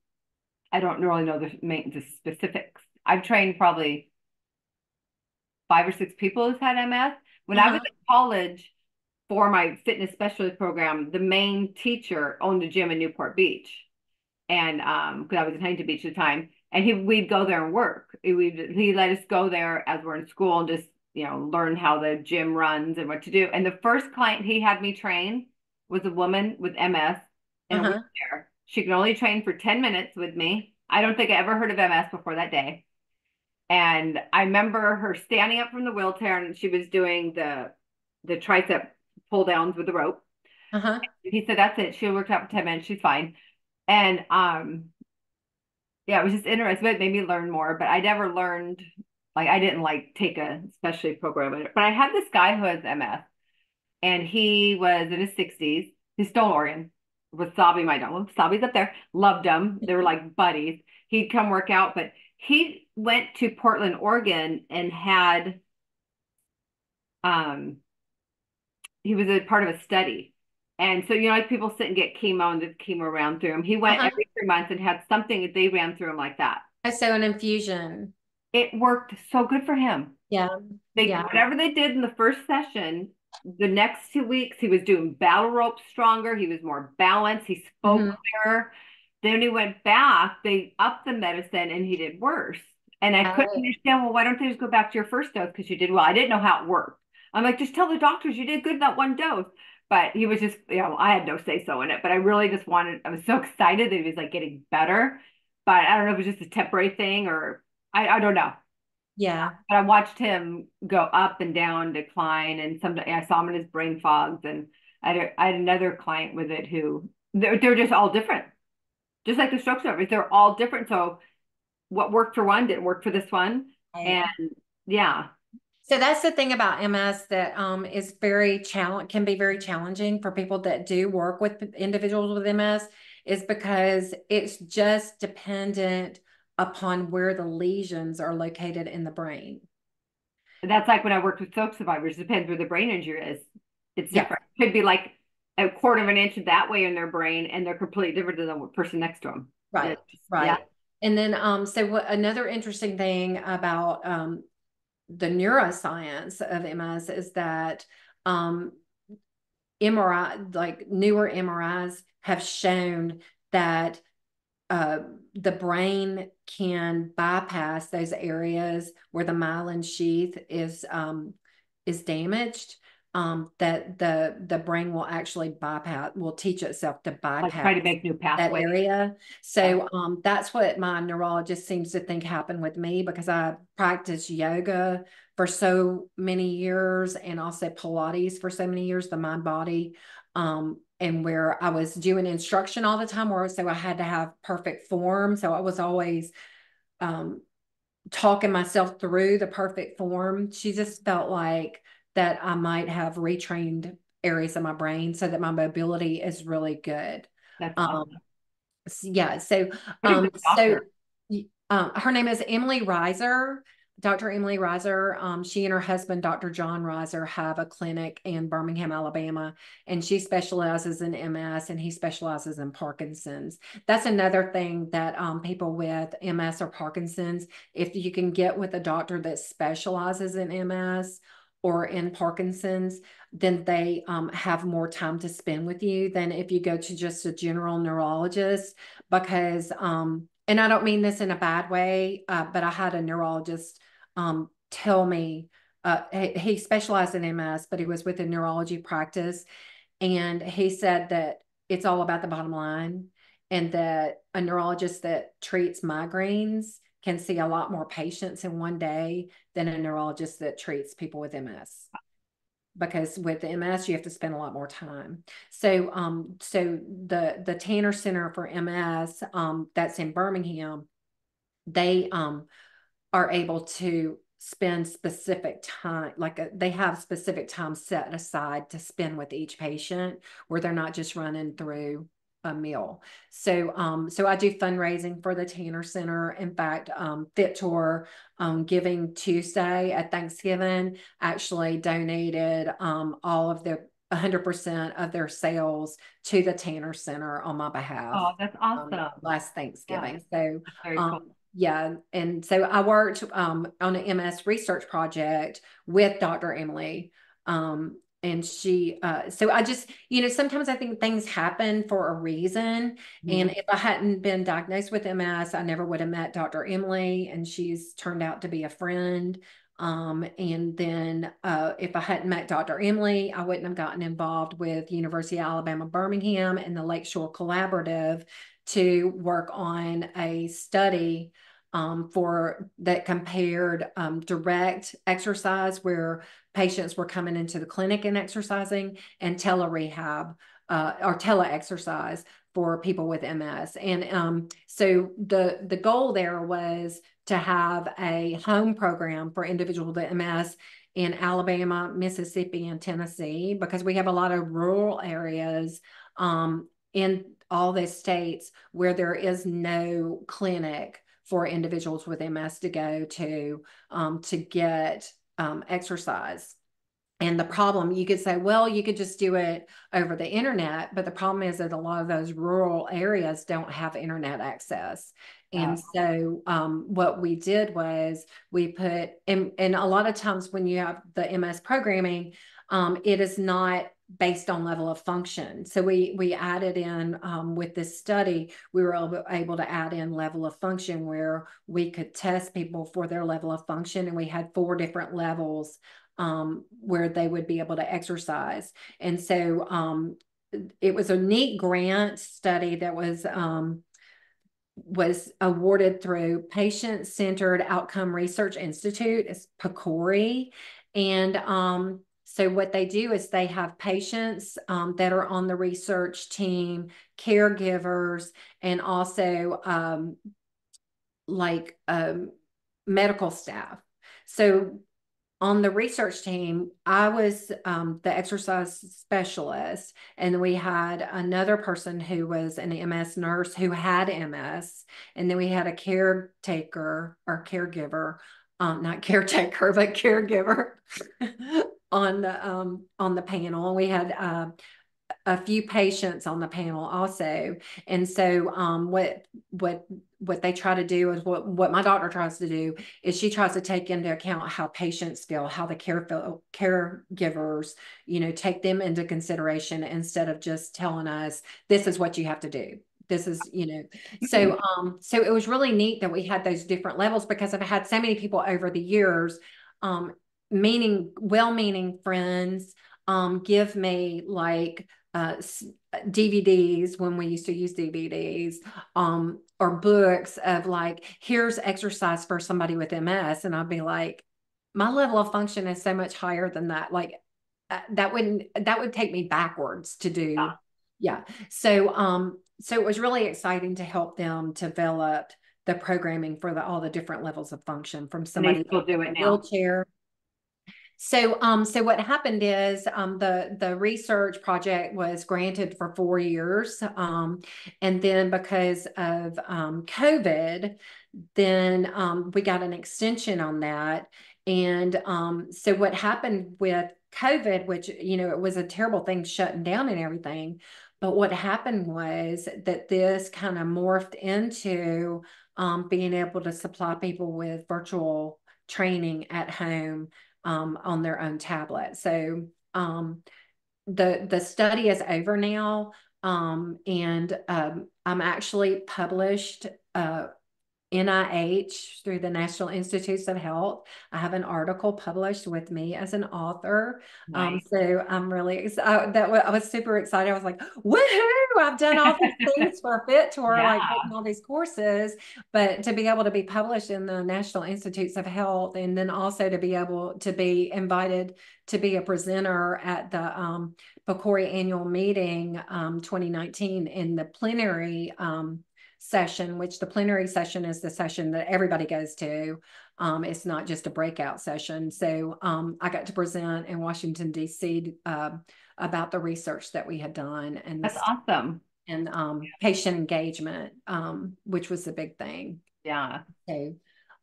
I don't really know the main the specifics. I've trained probably five or six people who's had MS. When I was Uh-huh. in college for my fitness specialist program, the main teacher owned a gym in Newport Beach. And um, because I was in Huntington Beach at the time, and he we'd go there and work. We he let us go there as we're in school and just you know learn how the gym runs and what to do. And the first client he had me train was a woman with MS in a Uh-huh. wheelchair. She could only train for 10 minutes with me. I don't think I ever heard of MS before that day. And I remember her standing up from the wheelchair and she was doing the the tricep pull downs with the rope. Uh-huh. He said, That's it. She worked out for 10 minutes. She's fine. And um, yeah, it was just interesting. but It made me learn more, but I never learned like I didn't like take a specialty program. But I had this guy who has MS and he was in his 60s. He's still Oregon with Sabi, my dog. Sabi's up there. Loved him. They were like buddies. He'd come work out, but he went to Portland, Oregon and had um he was a part of a study. And so, you know, like people sit and get chemo and the chemo ran through him. He went Uh-huh. every three months and had something that they ran through him like that. So an infusion. It worked so good for him. Yeah. They Yeah. whatever they did in the first session, the next two weeks he was doing battle ropes stronger. He was more balanced. He spoke Mhm. clearer. Then he went back, they upped the medicine and he did worse. And I couldn't understand, well, why don't they just go back to your first dose because you did well? I didn't know how it worked. I'm like, just tell the doctors you did good that one dose. But he was just, you know, I had no say so in it. But I really just wanted, I was so excited that he was like getting better. But I don't know if it was just a temporary thing or I, I don't know. Yeah. But I watched him go up and down, decline, and some I saw him in his brain fogs. And I had, I had another client with it who they're they're just all different, just like the stroke survivors. They're all different. So what worked for one didn't work for this one, Right. and yeah, So that's the thing about MS that um, is very challenge can be very challenging for people that do work with individuals with MS is because it's just dependent upon where the lesions are located in the brain. that's like when I worked with stroke survivors. It depends where the brain injury is. It's Yeah. different. It could be like a quarter of an inch that way in their brain, and they're completely different than the person next to them. Right. It's- Right. Yeah. And then um, so what another interesting thing about um the neuroscience of MS is that um MRI, like newer MRIs have shown that uh, the brain can bypass those areas where the myelin sheath is um, is damaged. Um, that the the brain will actually bypass will teach itself to Like bypass try to make new that area. So um, that's what my neurologist seems to think happened with me because I practiced yoga for so many years and also Pilates for so many years, the mind body. Um, and where I was doing instruction all the time, where so I had to have perfect form. So I was always um, talking myself through the perfect form. She just felt like that I might have retrained areas of my brain so that my mobility is really good. That's Um, awesome. yeah, so um so um her name is Emily Reiser. Dr. Emily Reiser, um, she and her husband, Dr. John Reiser, have a clinic in Birmingham, Alabama, and she specializes in MS and he specializes in Parkinson's. That's another thing that um, people with MS or Parkinson's, if you can get with a doctor that specializes in MS or in Parkinson's, then they um, have more time to spend with you than if you go to just a general neurologist because um, and I don't mean this in a bad way, uh, but I had a neurologist um, tell me uh, he, he specialized in MS, but he was with a neurology practice, and he said that it's all about the bottom line, and that a neurologist that treats migraines can see a lot more patients in one day than a neurologist that treats people with MS because with MS you have to spend a lot more time. So um so the the Tanner Center for MS um that's in Birmingham they um are able to spend specific time like a, they have specific time set aside to spend with each patient where they're not just running through a meal. So um so I do fundraising for the Tanner Center. In fact, um Fit Tour um Giving Tuesday at Thanksgiving actually donated um all of their 100% of their sales to the Tanner Center on my behalf. Oh, that's Um, awesome. last Thanksgiving. Yeah. So very um, cool. yeah, and so I worked um, on an MS research project with Dr. Emily. Um, and she, uh, so I just, you know, sometimes I think things happen for a reason. And Mhm. if I hadn't been diagnosed with MS, I never would have met Dr. Emily, and she's turned out to be a friend. Um, and then uh, if I hadn't met Dr. Emily, I wouldn't have gotten involved with University of Alabama Birmingham and the Lakeshore Collaborative to work on a study um, for that compared um, direct exercise where patients were coming into the clinic and exercising and tele-rehab uh, or tele-exercise for people with MS. And um, so the the goal there was to have a home program for individuals with MS in Alabama, Mississippi, and Tennessee because we have a lot of rural areas um, in all the states where there is no clinic for individuals with MS to go to um, to get um, exercise. And the problem, you could say, well, you could just do it over the internet, but the problem is that a lot of those rural areas don't have internet access. And so, um, what we did was we put, and, and a lot of times when you have the MS programming, um, it is not based on level of function. So we we added in um, with this study, we were able, to add in level of function where we could test people for their level of function, and we had four different levels um, where they would be able to exercise. And so um, it was a neat grant study that was um, was awarded through Patient Centered Outcome Research Institute, it's PCORI. And um, so what they do is they have patients um, that are on the research team, caregivers, and also um, like um, medical staff. So on the research team, I was um, the exercise specialist, and we had another person who was an MS nurse who had MS, and then we had a caretaker or caregiver, um, not caretaker, but caregiver on the um, on the panel. And we had uh, a few patients on the panel also. And so um, what what what they try to do is what what my doctor tries to do is she tries to take into account how patients feel, how the care caregivers, you know, take them into consideration instead of just telling us this is what you have to do. This is, you know, so um, so it was really neat that we had those different levels because I've had so many people over the years, um, meaning well-meaning friends, um, give me like uh, DVDs when we used to use DVDs, um, or books of like, here's exercise for somebody with MS. And I'd be like, my level of function is so much higher than that. Like uh, that wouldn't, that would take me backwards to do. Yeah. Yeah. So, um, so it was really exciting to help them develop the programming for the all the different levels of function from somebody still do it in a now. wheelchair. So, um, so what happened is, um, the, the research project was granted for four years. Um, and then because of, um, COVID, then, um, we got an extension on that. And, um, so what happened with COVID, which, you know, it was a terrible thing shutting down and everything. But what happened was that this kind of morphed into, um, being able to supply people with virtual training at home um, on their own tablet. So um, the the study is over now, um, and um, I'm actually published uh, NIH through the National Institutes of Health. I have an article published with me as an author. Um, so I'm really excited. That I was super excited. I was like, woohoo! I've done all these things for Fit Tour, like Yeah. taking all these courses, but to be able to be published in the National Institutes of Health, and then also to be able to be invited to be a presenter at the um, PCORI annual meeting um, 2019 in the plenary um, session, which the plenary session is the session that everybody goes to. Um, it's not just a breakout session. So um, I got to present in Washington, D.C. um about the research that we had done and That's awesome. and um, patient engagement, um, which was the big thing. Yeah. So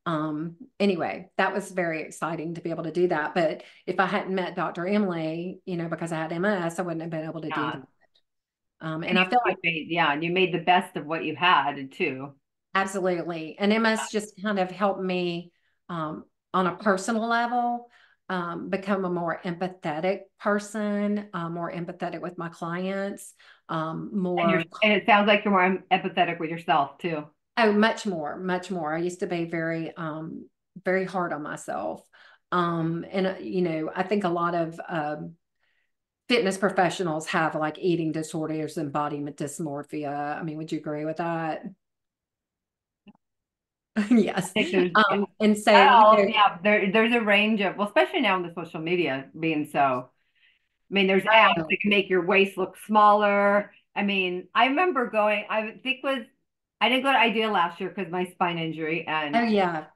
um, anyway, that was very exciting to be able to do that. But if I hadn't met Dr. Emily, you know, because I had MS, I wouldn't have been able to do that. Um, and I feel like made- yeah, and you made the best of what you had too. Absolutely. And MS just kind of helped me um, on a personal level um, become a more empathetic person, uh, more empathetic with my clients, um, And more, you're, and it sounds like you're more empathetic with yourself too. oh, much more, much more. I used to be very, um, very hard on myself. Um, and, uh, you know, I think a lot of um, fitness professionals have like eating disorders and body dysmorphia. I mean, would you agree with that? Yes. Um, and so, Well, you know, yeah, there, there's a range of, well, especially now in the social media being so. I mean, there's apps that can make your waist look smaller. I mean, I remember going, I think was, I didn't go to IDEA last year because my spine injury and oh yeah,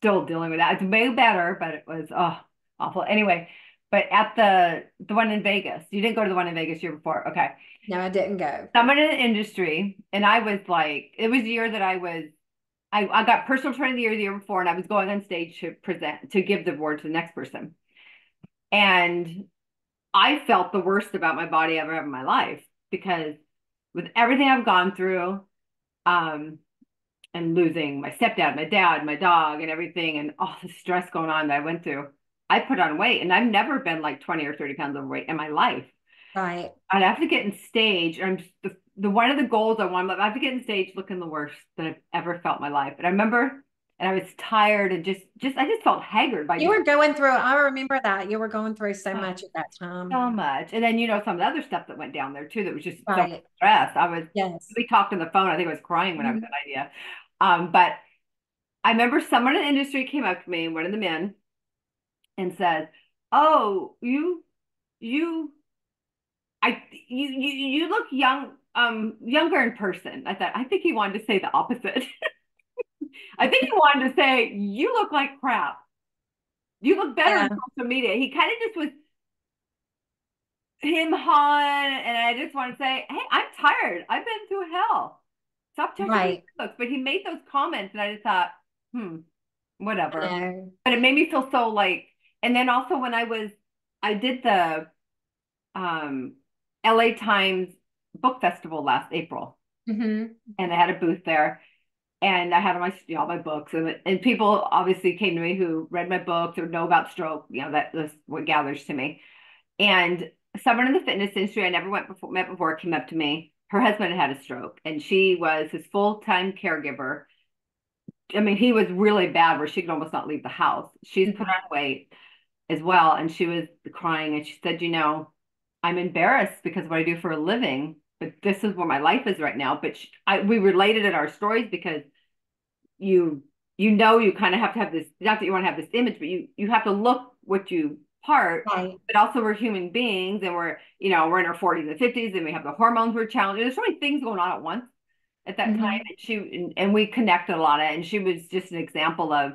still dealing with that. It's way better, but it was oh awful. Anyway, but at the the one in Vegas, you didn't go to the one in Vegas year before. Okay. no, I didn't go. Someone in the industry, and I was like, it was the year that I was I, I got personal training the year the year before, and I was going on stage to present to give the award to the next person. And I felt the worst about my body ever in my life because with everything I've gone through, um, and losing my stepdad, my dad, my dog, and everything, and all the stress going on that I went through, I put on weight, and I've never been like 20 or 30 pounds overweight in my life. Right. I'd have to get in stage. And I'm just the, the one of the goals I want, I have to get in stage looking the worst that I've ever felt in my life. And I remember, and I was tired and just, just, I just felt haggard by You were going through, I remember that. You were going through so Oh, much at that time. so much. And then, you know, some of the other stuff that went down there too, that was just so Right. stressed. I was, Yes. we talked on the phone. I think I was crying when I was that IDEA. Um, but I remember someone in the industry came up to me, one of the men, and said, "Oh, you, you, I, you, you, you look young, um, younger in person." I thought, I think he wanted to say the opposite. I think he wanted to say, "You look like crap. You look better Yeah. on social media." He kind of just was him hawing, and I just want to say, "Hey, I'm tired. I've been through hell. Stop touching Right. books." But he made those comments, and I just thought, "Hmm, whatever." No. But it made me feel so like, and then also when I was, I did the um LA Times book festival last April, hmm and I had a booth there, and I had all my you know, all my books, and and people obviously came to me who read my books or know about stroke. You know that that's what gathers to me, and someone in the fitness industry I never went before met before came up to me. Her husband had had a stroke, and she was his full time caregiver. I mean, he was really bad where she could almost not leave the house. She's put on weight as well, and she was crying, and she said, "You know, I'm embarrassed because what I do for a living, but this is where my life is right now." But she, I, we related in our stories because you you know you kind of have to have this not that you want to have this image, but you you have to look what you part Right. but also we're human beings and we're you know we're in our 40s and 50s and we have the hormones we're challenging there's so many things going on at once at that mm-hmm. time. And she and, and we connected a lot. Of, and she was just an example of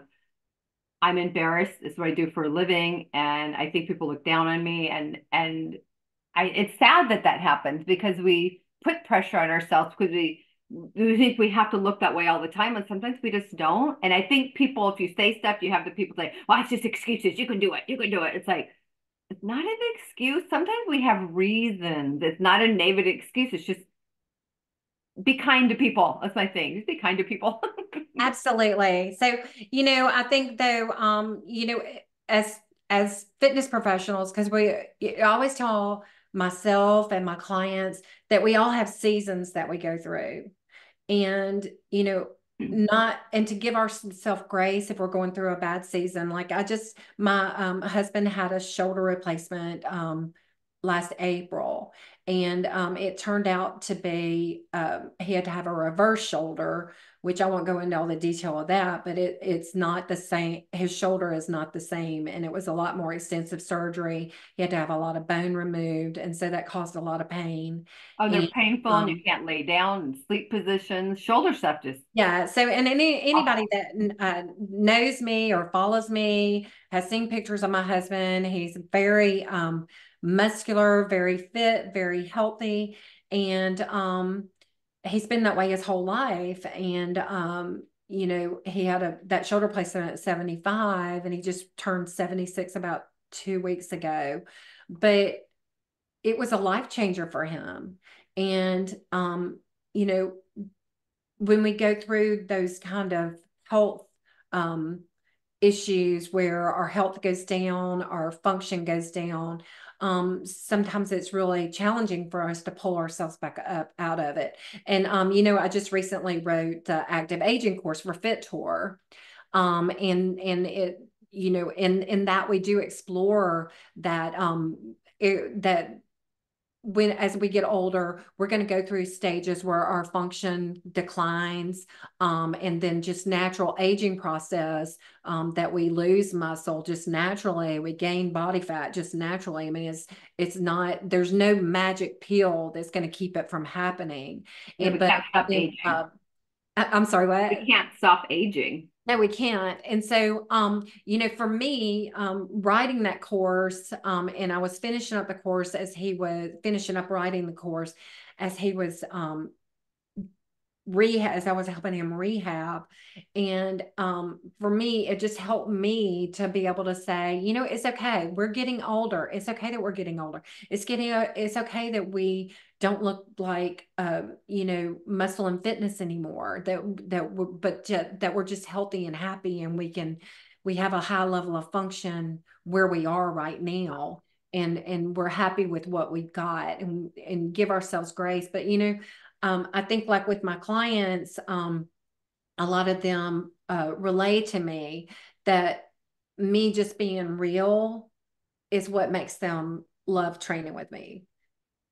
I'm embarrassed. It's what I do for a living, and I think people look down on me. And and I it's sad that that happens because we put pressure on ourselves because we we think we have to look that way all the time, and sometimes we just don't. And I think people, if you say stuff, you have the people say, "Well, it's just excuses. You can do it. You can do it." It's like it's not an excuse. Sometimes we have reasons. It's not a negative excuse. It's just be kind to people. That's my thing. Just be kind to people. Absolutely. So, you know, I think though, um, you know, as as fitness professionals, because we I always tell myself and my clients that we all have seasons that we go through. And, you know, not and to give ourselves grace if we're going through a bad season like i just my um, husband had a shoulder replacement um, last april and um, it turned out to be um, he had to have a reverse shoulder which i won't go into all the detail of that but it, it's not the same his shoulder is not the same and it was a lot more extensive surgery. He had to have a lot of bone removed and so that caused a lot of pain. Oh they're and, painful um, and you um, can't lay down and sleep positions. Shoulder stuff just yeah so and any anybody that uh, knows me or follows me has seen pictures of my husband he's very um muscular, very fit, very healthy. And um, he's been that way his whole life. And, um, you know, he had a that shoulder placement at 75 and he just turned 76 about two weeks ago. But it was a life changer for him. And, um, you know, when we go through those kind of health um, issues where our health goes down, our function goes down, um, sometimes it's really challenging for us to pull ourselves back up out of it. And, um, you know, I just recently wrote the active aging course for Fit Tour. Um, and, and it, you know, in, in that we do explore that, um, it, that when as we get older we're going to go through stages where our function declines um, and then just natural aging process um, that we lose muscle just naturally we gain body fat just naturally. I mean it's it's not there's no magic pill that's going to keep it from happening. And, but uh, i'm sorry what? We can't stop aging no, we can't. And so, um, you know, for me, um, writing that course, um, and I was finishing up the course as he was finishing up writing the course, as he was um, rehab as I was helping him rehab. And um, for me, it just helped me to be able to say, you know, it's okay. We're getting older. It's okay that we're getting older. It's getting, uh, it's okay that we don't look like, uh, you know, muscle and fitness anymore. That that, we're, but that we're just healthy and happy, and we can, we have a high level of function where we are right now and and we're happy with what we've got and and give ourselves grace but you know um, I think like with my clients, um, a lot of them uh, relay to me that me just being real is what makes them love training with me.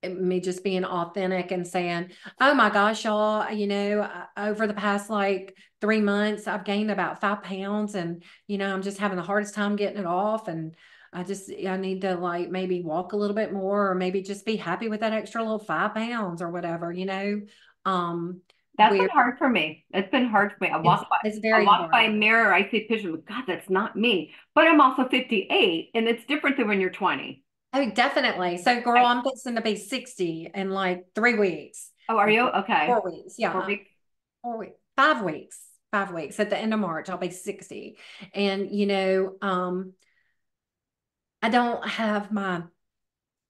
Me just being authentic and saying, "Oh my gosh, y'all! You know, over the past like three months, I've gained about five pounds, and you know, I'm just having the hardest time getting it off." And I just I need to like maybe walk a little bit more or maybe just be happy with that extra little five pounds or whatever, you know. Um that's been hard for me. It's been hard for me. I walk by it's very I walk hard. by a mirror, I see pictures, God, that's not me. But I'm also 58 and it's different than when you're 20. Oh, definitely. So girl, I'm fixing to be 60 in like three weeks. Oh, are you? Okay. Four weeks. Yeah. Four weeks. Four weeks. Five weeks. Five weeks. At the end of March, I'll be 60. And you know, um, I don't have my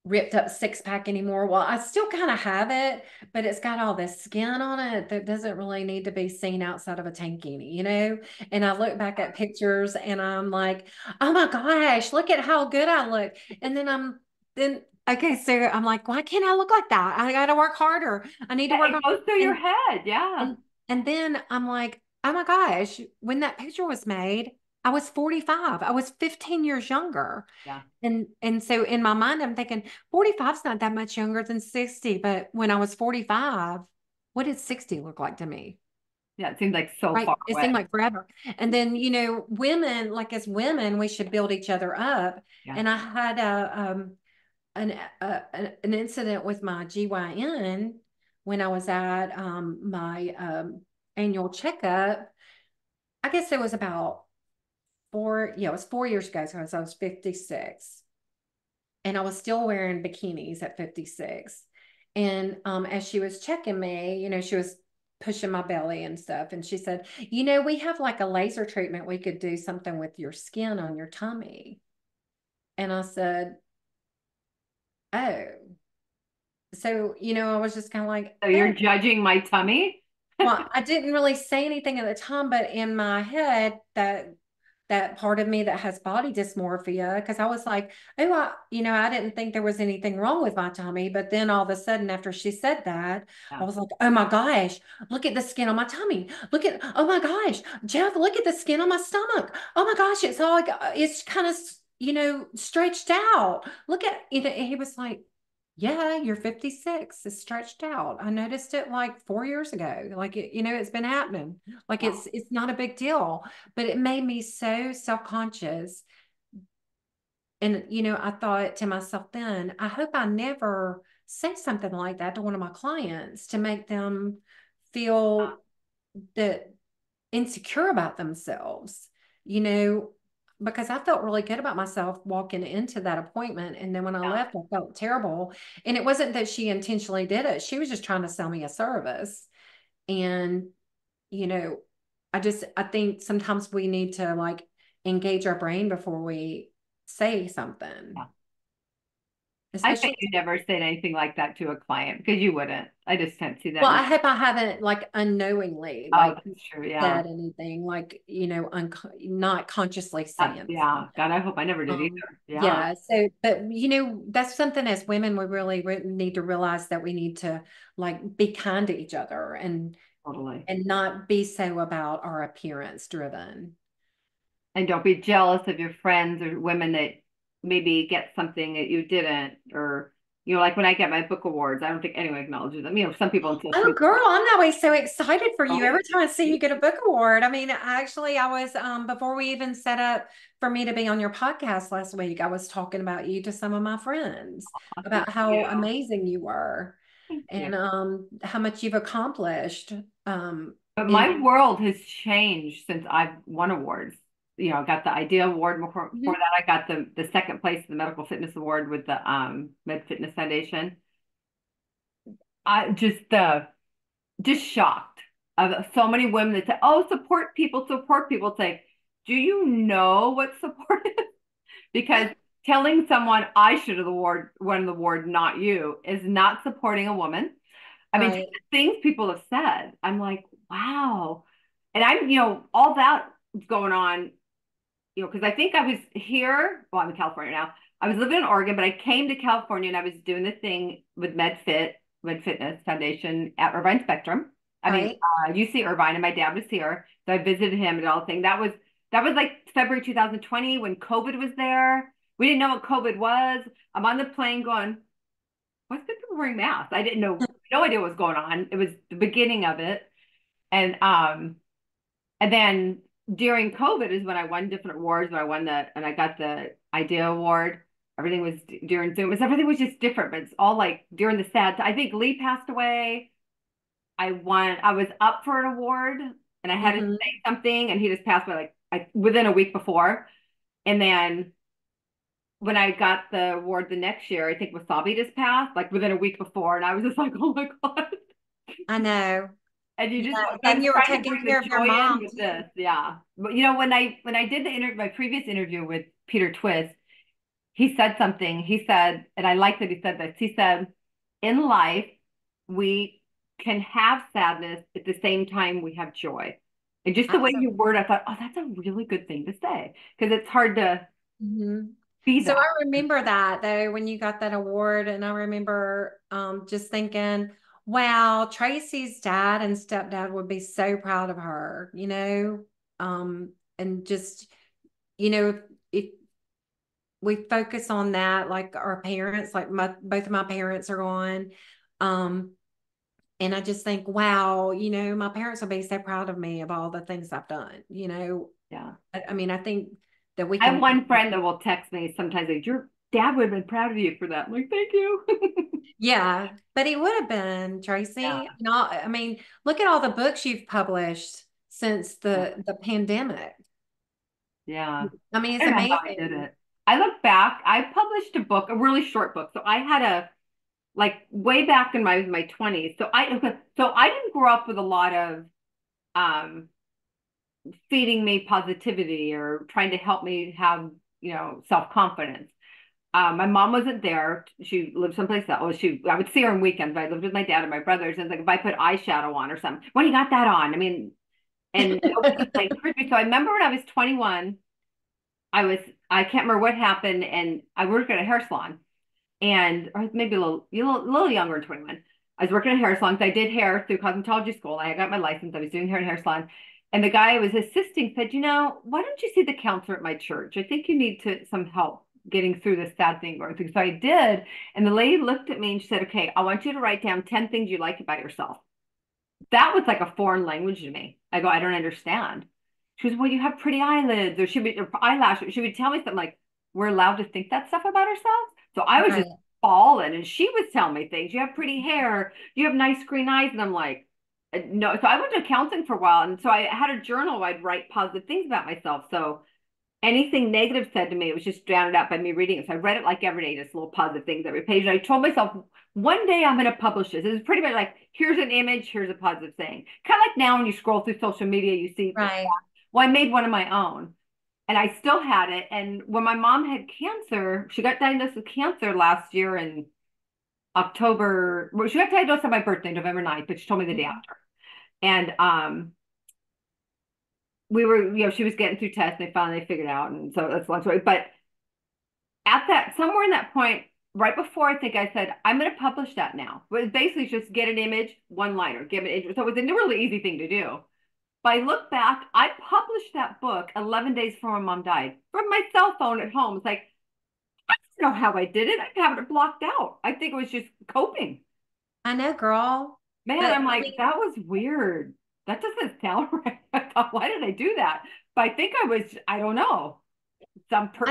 ripped up six pack anymore. Well, I still kind of have it, but it's got all this skin on it that doesn't really need to be seen outside of a tankini, you know? And I look back at pictures and I'm like, oh my gosh, look at how good I look. And then I'm then okay, so I'm like, why can't I look like that? I gotta work harder. I need to work it goes through and, your head, yeah. And, and then I'm like, oh my gosh, when that picture was made, I was 45. I was 15 years younger. Yeah. And and so in my mind, I'm thinking 45 is not that much younger than 60. But when I was 45, what did 60 look like to me? Yeah, it seemed like so right. far. It seemed like forever. And then, you know, women, like as women, we should build each other up. Yeah. And I had a um an a, an incident with my GYN when I was at um, my um, annual checkup. I guess it was about four, yeah, it was four years ago. So I was 56. And I was still wearing bikinis at 56. And um, as she was checking me, you know, she was pushing my belly and stuff. And she said, You know, we have like a laser treatment. We could do something with your skin on your tummy. And I said, Oh. So, you know, I was just kind of like, So you're oh. judging my tummy? well, I didn't really say anything at the time, but in my head, that that part of me that has body dysmorphia because I was like, oh, I, you know, I didn't think there was anything wrong with my tummy. But then all of a sudden, after she said that. I was like, oh my gosh, look at the skin on my tummy. Look at, oh my gosh, Jeff, look at the skin on my stomach. Oh my gosh, it's all like, uh, it's kind of, you know, stretched out. Look at, you know, he was like, yeah, you're 56. It's stretched out. I noticed it like four years ago. Like it, you know, it's been happening. Like it's it's not a big deal. But it made me so self-conscious. And you know, I thought to myself then, I hope I never say something like that to one of my clients to make them feel that insecure about themselves. You know, because I felt really good about myself walking into that appointment. And then when I yeah. left, I felt terrible. And it wasn't that she intentionally did it, she was just trying to sell me a service. And, you know, I just, I think sometimes we need to like engage our brain before we say something. Yeah. Especially I bet you never said anything like that to a client because you wouldn't. I just can't see that. Well, I hope I haven't like unknowingly like oh, like true, yeah. said anything like you know un- not consciously saying. Uh, yeah, God, I hope I never did um, either. Yeah. yeah. So, but you know, that's something as women we really re- need to realize that we need to like be kind to each other and totally and not be so about our appearance driven. And don't be jealous of your friends or women that maybe get something that you didn't or you know, like when I get my book awards, I don't think anyone acknowledges them. You know, some people. Oh, girl, I'm always so excited for you. Every time I see you get a book award. I mean, actually, I was um before we even set up for me to be on your podcast last week. I was talking about you to some of my friends oh, about how amazing you were, thank and you. um how much you've accomplished. Um, but my world has changed since I've won awards you know, got the IDEA award before, mm-hmm. before that. I got the the second place in the medical fitness award with the um Med Fitness Foundation. I just uh just shocked of so many women that say, "Oh, support people, support people." It's like, do you know what support is? because telling someone I should have the award won the award, not you, is not supporting a woman. I mean, right. things people have said, I'm like, wow. And I'm, you know, all that going on you know, because I think I was here. Well, I'm in California now. I was living in Oregon, but I came to California and I was doing the thing with MedFit, Med Fitness Foundation at Irvine Spectrum. I right. mean, uh, UC Irvine, and my dad was here, so I visited him and all the thing. That was that was like February 2020 when COVID was there. We didn't know what COVID was. I'm on the plane going, what's people wearing masks? I didn't know, no idea what was going on. It was the beginning of it, and um, and then during COVID is when I won different awards. When I won the and I got the IDEA award. Everything was during Zoom. It's everything was just different, but it's all like during the sad. I think Lee passed away. I won. I was up for an award, and I had mm-hmm. to say something, and he just passed away like I, within a week before. And then when I got the award the next year, I think Wasabi just passed like within a week before, and I was just like, oh my god. I know and you just yeah, and you were taking care of your mom with this yeah. But you know when i when i did the interview my previous interview with peter twist he said something. He said and i like that he said this he said in life we can have sadness at the same time we have joy. And just the way you word i thought oh that's a really good thing to say. Because it's hard to mm-hmm. be so i remember that though when you got that award and i remember um, just thinking Wow, Tracy's dad and stepdad would be so proud of her, you know, um, and just, you know, if we focus on that, like our parents, like my, both of my parents are gone. Um, and I just think, wow, you know, my parents will be so proud of me of all the things I've done, you know. Yeah. I, I mean, I think that we can, I have one friend that will text me sometimes like, you're dad would have been proud of you for that. I'm like, thank you. yeah, but he would have been, Tracy. Yeah. I mean, look at all the books you've published since the the pandemic. Yeah. I mean, it's I amazing. I did it. I look back, I published a book, a really short book. So I had a like way back in my my 20s. So I so I didn't grow up with a lot of um feeding me positivity or trying to help me have, you know, self-confidence. Um, my mom wasn't there. She lived someplace else. Oh, she I would see her on weekends. but I lived with my dad and my brothers. And like if I put eyeshadow on or something, when you got that on, I mean, and like so I remember when I was 21, I was I can't remember what happened, and I worked at a hair salon, and maybe a little a little, a little younger than 21. I was working at a hair salon. So I did hair through cosmetology school. I got my license. I was doing hair in hair salon. And the guy I was assisting said, you know, why don't you see the counselor at my church? I think you need to some help getting through this sad thing going through. So I did. And the lady looked at me and she said, okay, I want you to write down 10 things you like about yourself. That was like a foreign language to me. I go, I don't understand. She was, well, you have pretty eyelids, or she would or eyelashes. She would tell me something like, we're allowed to think that stuff about ourselves. So I was right. just falling and she was telling me things. You have pretty hair, you have nice green eyes, and I'm like, uh, no. So I went to counseling for a while, and so I had a journal. I'd write positive things about myself. So anything negative said to me, it was just drowned out by me reading it. So I read it like every day, just little positive things every page. And I told myself, one day I'm going to publish this. It's pretty much like, here's an image, here's a positive thing. Kind of like now when you scroll through social media, you see, right. well, I made one of my own and I still had it. And when my mom had cancer, she got diagnosed with cancer last year in October. Well, she got diagnosed on my birthday, November 9th, but she told me the day mm-hmm. after. And um, we were, you know, she was getting through tests. and They finally figured it out, and so that's a long story. But at that, somewhere in that point, right before I think I said, I'm going to publish that now. It was basically just get an image, one liner, give it. So it was a really easy thing to do. But I look back, I published that book 11 days before my mom died from my cell phone at home. It's like, I don't know how I did it. I have it blocked out. I think it was just coping. I know, girl. Man, I'm like, that was weird that doesn't sound right. I thought, why did I do that? But I think I was, I don't know. Some per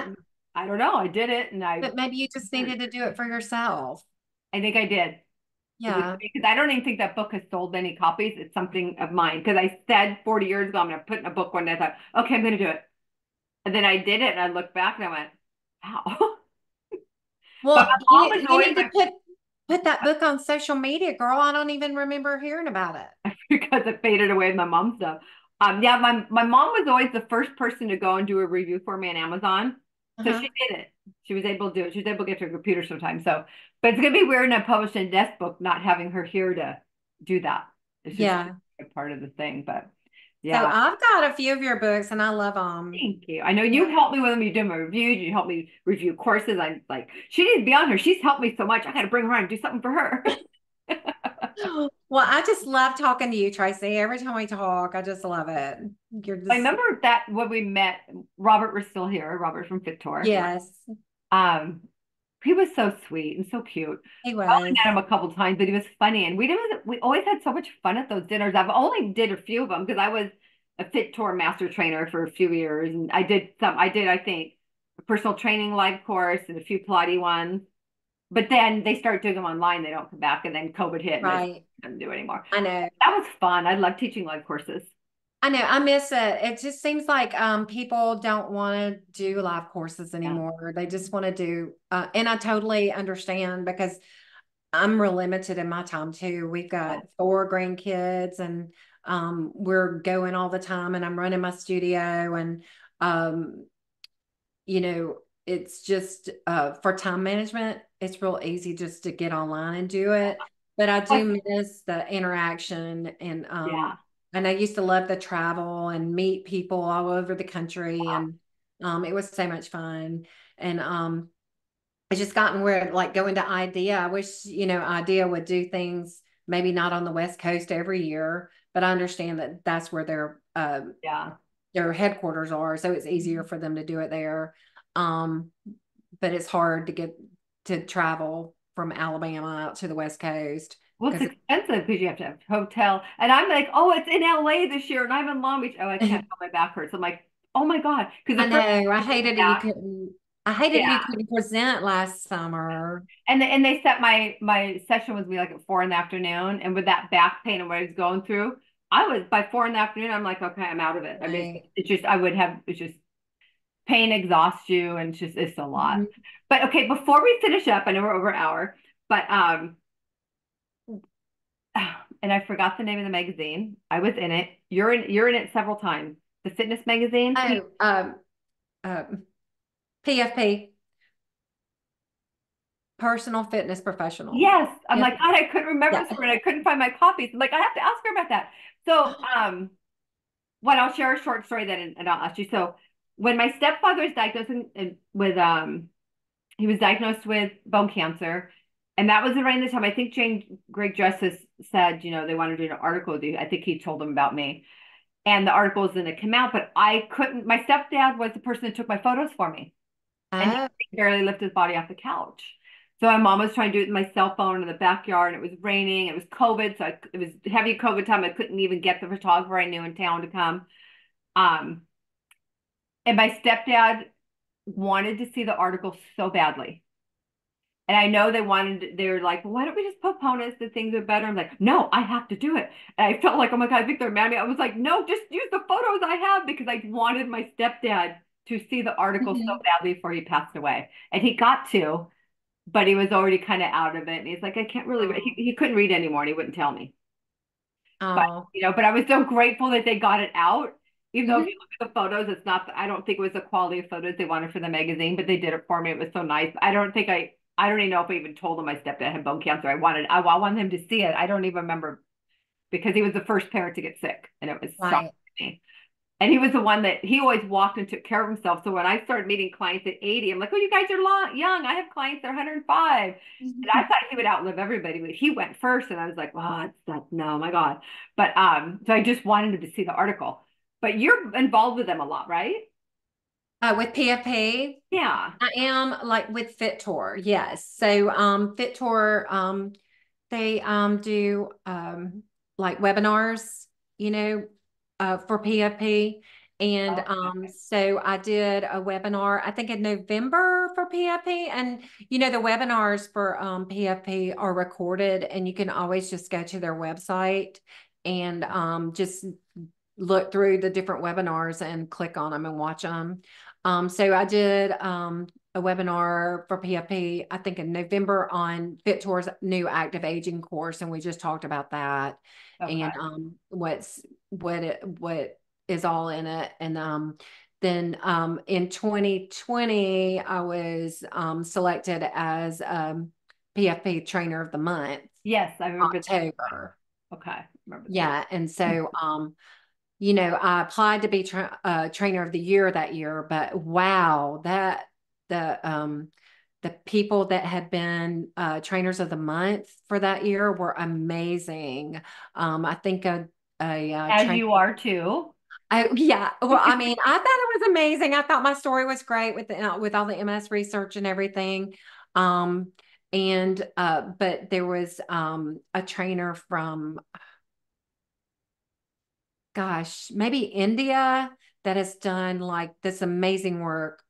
I, I don't know. I did it and I But maybe you just needed to do it for yourself. I think I did. Yeah. Because I don't even think that book has sold any copies. It's something of mine. Because I said 40 years ago, I'm going to put in a book one day. I thought, okay, I'm going to do it. And then I did it and I looked back and I went, wow. Well, you, you need to put put that book on social media, girl. I don't even remember hearing about it. because it faded away with my mom's stuff. Um, yeah, my my mom was always the first person to go and do a review for me on Amazon. So uh-huh. she did it. She was able to do it. She was able to get to her computer sometimes. So, but it's gonna be weird in a published in desk book not having her here to do that. It's just yeah, a part of the thing. But yeah, so I've got a few of your books and I love them. Thank you. I know you helped me with them. You did my reviews. You helped me review courses. I'm like, she needs to be on her. She's helped me so much. I got to bring her on and do something for her. well, I just love talking to you, Tracy. Every time we talk, I just love it. You're just... I remember that when we met, Robert was still here. Robert from Fit Tour. Yes. Um, he was so sweet and so cute. He was. I met him a couple times, but he was funny, and we didn't. We always had so much fun at those dinners. I've only did a few of them because I was a Fit Tour master trainer for a few years, and I did some. I did, I think, a personal training live course and a few Pilates ones. But then they start doing them online. They don't come back, and then COVID hit. Right. And do it anymore. I know that was fun. I love teaching live courses. I know. I miss it. It just seems like um, people don't want to do live courses anymore. Yeah. They just want to do, uh, and I totally understand because I'm real limited in my time too. We've got four grandkids and um, we're going all the time and I'm running my studio and, um, you know, it's just uh, for time management, it's real easy just to get online and do it. But I do miss the interaction and um, yeah and I used to love the travel and meet people all over the country. Wow. And um, it was so much fun. And um, I just gotten where like going to IDEA. I wish, you know, IDEA would do things maybe not on the West Coast every year, but I understand that that's where their uh, yeah their headquarters are, so it's easier for them to do it there. Um, but it's hard to get to travel from Alabama out to the West Coast. Well, it's expensive because you have to have hotel. And I'm like, oh, it's in LA this year, and I'm in Long Beach. Oh, I can't. my back hurts. I'm like, oh my god, because I know I hated it. You couldn't I hated Yeah. you couldn't present last summer. And they, and they set my my session was be like at four in the afternoon, and with that back pain and what I was going through, I was by four in the afternoon. I'm like, okay, I'm out of it. I mean, it's just I would have it's just pain exhausts you, and it's just it's a lot. Mhm. But okay, before we finish up, I know we're over an hour, but um, and I forgot the name of the magazine. I was in it. You're in you're in it several times. The fitness magazine. Oh, um, um, PFP, personal fitness professional. Yes. I'm Yeah. like, God, I couldn't remember Yeah. word. I couldn't find my copies. I'm like, I have to ask her about that. So, um, what I'll share a short story then and, and I'll ask you. So when my stepfather was diagnosed with um he was diagnosed with bone cancer, and that was around the time I think Jane Greg Justice said, you know, they wanted to do an article with you. I think he told them about me. And the article didn't come out, but I couldn't my stepdad was the person that took my photos for me. And Oh, he barely lift his body off the couch. So my mom was trying to do it with my cell phone in the backyard, and it was raining. It was COVID, so I, it was heavy COVID time. I couldn't even get the photographer I knew in town to come. Um, and my stepdad wanted to see the article so badly. And I know they wanted, they were like, well, why don't we just postpone it so things are better? I'm like, no, I have to do it. And I felt like, oh my God, I think they're mad at me. I was like, no, just use the photos I have because I wanted my stepdad to see the article so Mhm. badly before he passed away. And he got to, but he was already kind of out of it. And he's like, I can't really, read. he, he couldn't read anymore and he wouldn't tell me. But, oh, you know, but I was so grateful that they got it out. Even though if Mhm. you look at the photos, it's not, I don't think it was the quality of photos they wanted for the magazine, but they did it for me. It was so nice. I don't think I, I don't even know if I even told him my stepdad had bone cancer. I wanted, I, I wanted him to see it. I don't even remember because he was the first parent to get sick and it was shocking to me. And he was the one that he always walked and took care of himself. So when I started meeting clients at 80, I'm like, oh, you guys are long, young. I have clients that are 105. And I thought he would outlive everybody, but he went first. And I was like, oh, that's, not, no, my God. But um, so I just wanted him to see the article. But you're involved with them a lot, right? Uh, with PFP, Yeah. I am like with FitTour, yes. So um FitTour, um they um do um like webinars, you know, uh for PFP. And Okay. um so I did a webinar, I think in November for PFP. And you know, the webinars for um PFP are recorded and you can always just go to their website and um just look through the different webinars and click on them and watch them. Um, so I did um, a webinar for PFP, I think in November on FitTour's new active aging course, and we just talked about that Okay. and um, what's what it what is all in it. And um, then um, in 2020, I was um, selected as um, PFP Trainer of the Month, Yes, I remember that. Okay. Remember that. Yeah, and so um, you know, I applied to be tra uh, trainer of the year that year, but wow, that the um the people that had been uh, trainers of the month for that year were amazing. Um, I think a a uh, As you are too. I, yeah, well, I mean, I thought it was amazing. I thought my story was great with the uh, with all the MS research and everything. Um, and uh, but there was um a trainer from gosh, maybe India that has done like this amazing work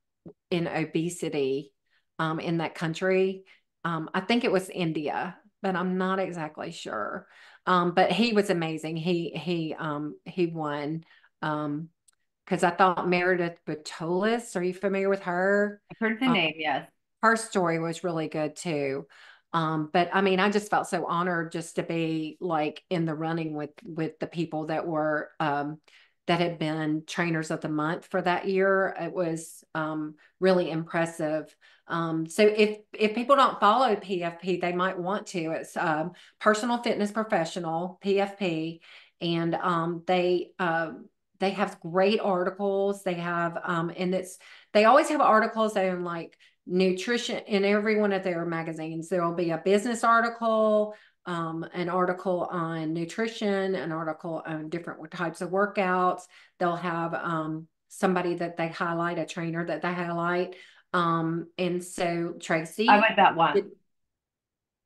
in obesity um, in that country. Um, I think it was India, but I'm not exactly sure. Um, but he was amazing. He he um, he won um, because I thought Meredith Batolis. Are you familiar with her? I've heard the Um, name, yes. her story was really good too. Um, but I mean, I just felt so honored just to be like in the running with with the people that were um, that had been trainers of the month for that year. It was um, really impressive. Um, so if if people don't follow PFP, they might want to. It's um, Personal Fitness Professional (PFP), and um, they uh, they have great articles. They have um, and it's they always have articles on like nutrition in every one of their magazines. There will be a business article, um, an article on nutrition, an article on different types of workouts. They'll have um, somebody that they highlight, a trainer that they highlight. Um, and so Tracy, I like that one. did-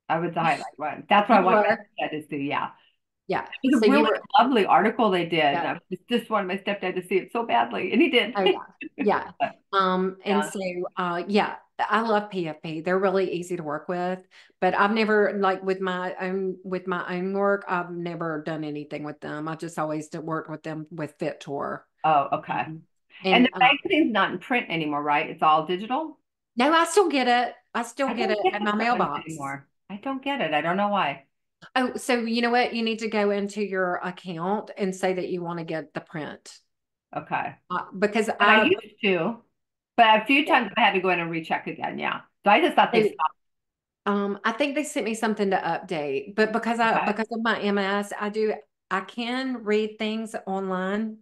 I was the highlight one. That's what I You wanted were? that is to, yeah. Yeah. It was So a really were, lovely article they did. Yeah. I just, just wanted my stepdad to see it so badly, and he did. oh yeah, yeah. Um, and Yeah. so uh yeah, I love PFP. They're really easy to work with, but I've never like with my own with my own work, I've never done anything with them. I've just always worked with them with Fit Tour. Oh, okay. Mhm. And And the uh, magazine's not in print anymore, right? It's all digital. no, I still get it. I still I get it get at my mailbox. anymore. I don't get it. I don't know why. Oh, so you know what? You need to go into your account and say that you want to get the print. Okay. Uh, because I I, used to, but a few times I had to go in and recheck again. Yeah. So I just thought they stopped. um, I think they sent me something to update, but because I, Okay. because of my MS, I do, I can read things online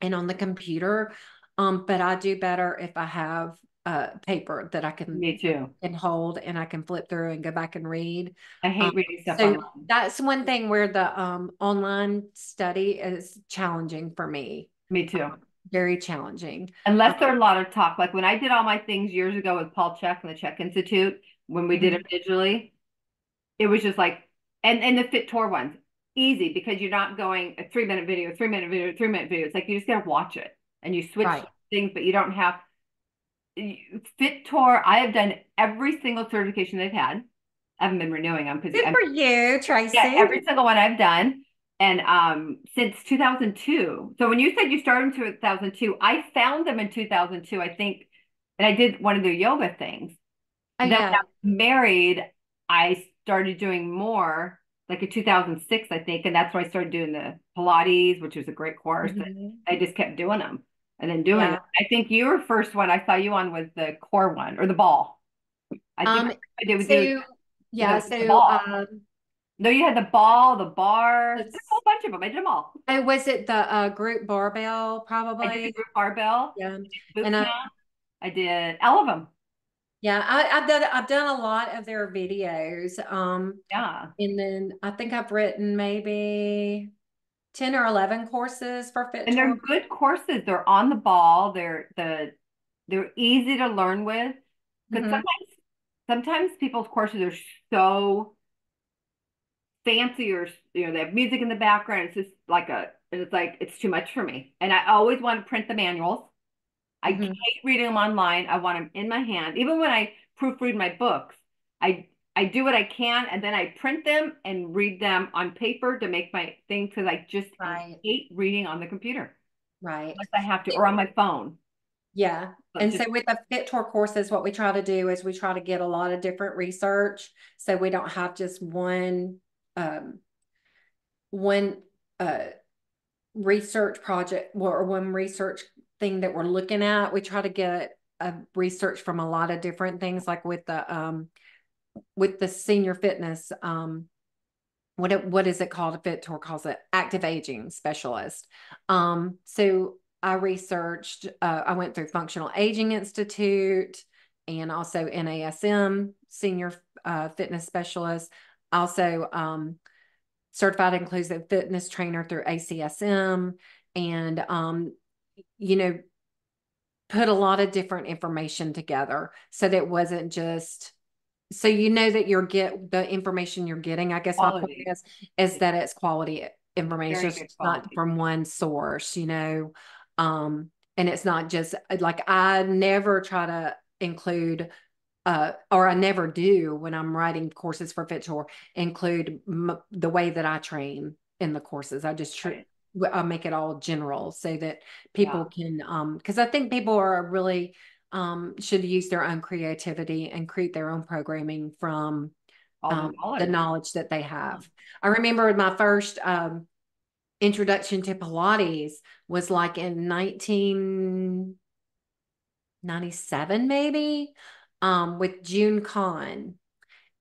and on the computer. Um, but I do better if I have uh paper that I can, Me too. and hold and I can flip through and go back and read. I hate Um, reading stuff so online. that's one thing where the um online study is challenging for me, Me too. Very challenging. Unless there's a lot of talk, like when I did all my things years ago with Paul Chek and the CHEK Institute, when we did it mm-hmm. digitally, it was just like, and and the Fit Tour ones, easy because you're not going a three minute video, three minute video, three minute video. It's like you just gotta watch it and you switch Right. things, but you don't have Fit Tour. I have done every single certification they've had. I haven't been renewing them because Good for you, Tracy. yeah, every single one I've done. And um, since 2002. So when you said you started in 2002, I found them in 2002, I think, and I did one of their yoga things. Oh, Then when. I was married, I started doing more like in 2006, I think, and that's where I started doing the Pilates, which was a great course. and Mhm. I just kept doing them and then doing Yeah. them. I think your first one I saw you on was the core one or the ball. I think Um, I did with you. so yeah, the- the so um, No, you had the ball, the bar, a whole bunch of them. I did them all. I was it the uh group barbell I did probably? group barbell, Yeah, and I- I did all of them. yeah. I, I've done I've done a lot of their videos. Um, Yeah. and then I think I've written maybe ten or eleven courses for Fit And they're good courses. They're on the ball. They're the they're easy to learn with. Because Mhm. sometimes sometimes people's courses are so fancy or you know they have music in the background. It's just like a and it's like it's too much for me. And I always want to print the manuals. I Mhm. hate reading them online. I want them in my hand. Even when I proofread my books, I I do what I can and then I print them and read them on paper to make my thing because I just I Right. hate reading on the computer Right. unless I have to or on my phone. Yeah. But And just- so with the Fit Tour courses, what we try to do is we try to get a lot of different research. So we don't have just one um one uh research project or one research thing that we're looking at. We try to get a research from a lot of different things, like with the um with the senior fitness um what it, what is it called? A Fit Tour calls it active aging specialist. Um, so I researched, uh, I went through Functional Aging Institute and also NASM Senior uh, Fitness Specialist. Also, um, Certified Inclusive Fitness Trainer through ACSM, and um, you know, put a lot of different information together so that it wasn't just so you know that you're get the information you're getting. I guess my point is is that it's quality information. It's not from one source, you know. Um, and it's not just like I never try to include uh, or I never do when I'm writing courses for Fit Tour, include m- the way that I train in the courses. I just tr- Right. w- I make it all general so that people can um because I think people are really um should use their own creativity and create their own programming from all the um, knowledge. the knowledge that they have. I remember my first um, introduction to Pilates was like in 1997, maybe, um, with June Kahn.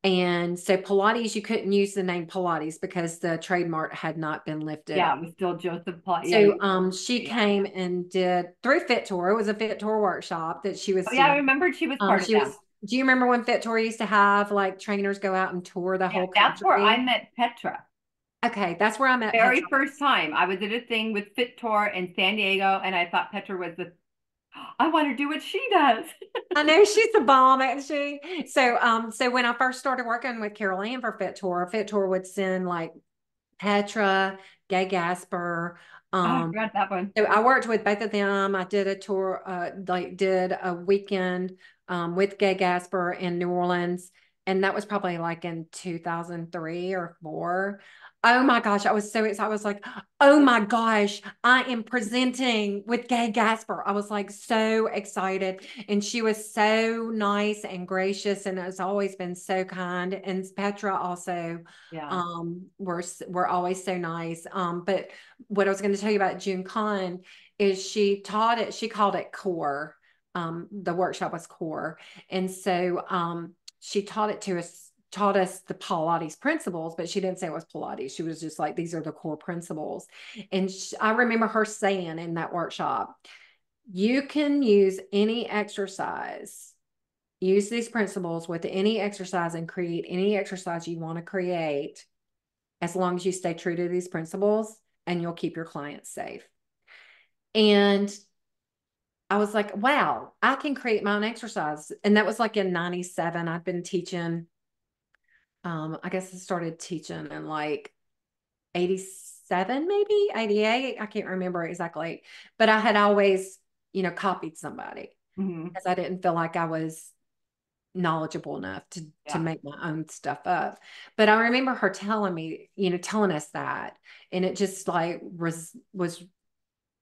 And so Pilates, you couldn't use the name Pilates because the trademark had not been lifted. Yeah, it was still Joseph Pilates. So um, she Yeah. came and did through Fit Tour. It was a Fit Tour workshop that she was. Oh, yeah, I remember she was Um, part she of that. was. Do you remember when Fit Tour used to have like trainers go out and tour the Yeah, whole that's country? where I met Petra. Okay, that's where I met Very Petra. first time I was at a thing with Fit Tour in San Diego, and I thought Petra was the. I want to do what she does. I know she's the bomb, she? So, um, so when I first started working with Carol Ann for Fit Tour, Fit Tour would send like Petra, Gay Gasper. Oh, I Um, that one. so I worked with both of them. I did a tour, uh, like did a weekend um, with Gay Gasper in New Orleans, and that was probably like in 2003 or four. Oh my gosh, I was so excited. I was like, oh my gosh, I am presenting with Gay Gasper. I was like so excited. And she was so nice and gracious and has always been so kind. And Petra also Yeah. um were were always so nice. Um, but what I was going to tell you about June Kahn is she taught it, she called it core. Um, the workshop was core. And so um she taught it to us taught us the Pilates principles, but she didn't say it was Pilates. She was just like, these are the core principles. And she, I remember her saying in that workshop, you can use any exercise, use these principles with any exercise and create any exercise you want to create as long as you stay true to these principles and you'll keep your clients safe. And I was like, wow, I can create my own exercise. And that was like in 97. I'd been teaching um, I guess I started teaching in like 87, maybe 88. I can't remember exactly. But I had always, you know, copied somebody Mhm. because I didn't feel like I was knowledgeable enough to Yeah. to make my own stuff up. But I remember her telling me, you know, telling us that. And it just like was was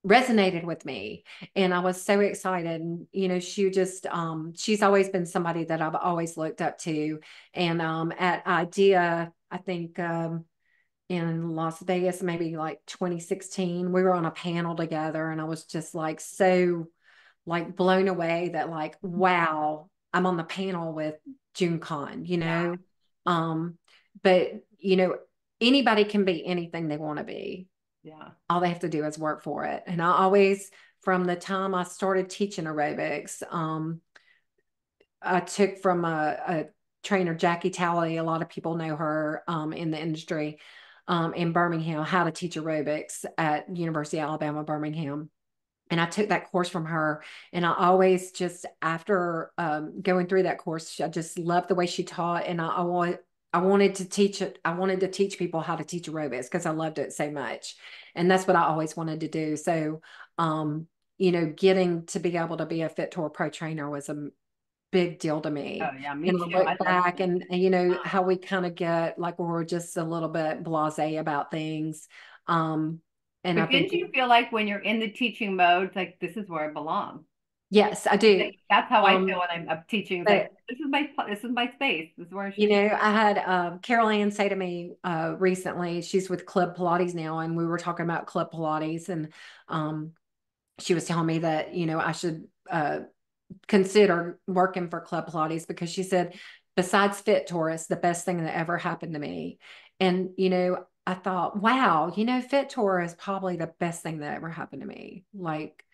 resonated with me and I was so excited and you know she just um she's always been somebody that I've always looked up to and um at idea I think um in Las Vegas maybe like 2016 we were on a panel together and I was just like so like blown away that like wow I'm on the panel with June Kahn you know yeah. um but you know anybody can be anything they want to be yeah. All they have to do is work for it. And I always, from the time I started teaching aerobics, um, I took from a, a, trainer, Jackie Talley. A lot of people know her um, in the industry um, in Birmingham, how to teach aerobics at University of Alabama, Birmingham. And I took that course from her. And I always just, after um, going through that course, I just loved the way she taught. And I, I I wanted to teach it. I wanted to teach people how to teach aerobics because I loved it so much. And that's what I always wanted to do. So, um, you know, getting to be able to be a Fit Tour Pro trainer was a big deal to me. Oh, yeah, me and too. look back and, and, you know, how we kind of get like we're just a little bit blase about things. Um, and but I didn't think, you feel like when you're in the teaching mode, like this is where I belong? Yes, I do. That's how um, I feel when I'm, I'm teaching. But, like, this is my this is my space. This is where you know. I had um, Carol Ann say to me uh, recently. She's with Club Pilates now, and we were talking about Club Pilates, and um, she was telling me that you know I should uh, consider working for Club Pilates because she said, besides Fit Tour is, the best thing that ever happened to me, and you know. I thought, wow, you know, Fit Tour is probably the best thing that ever happened to me. Like,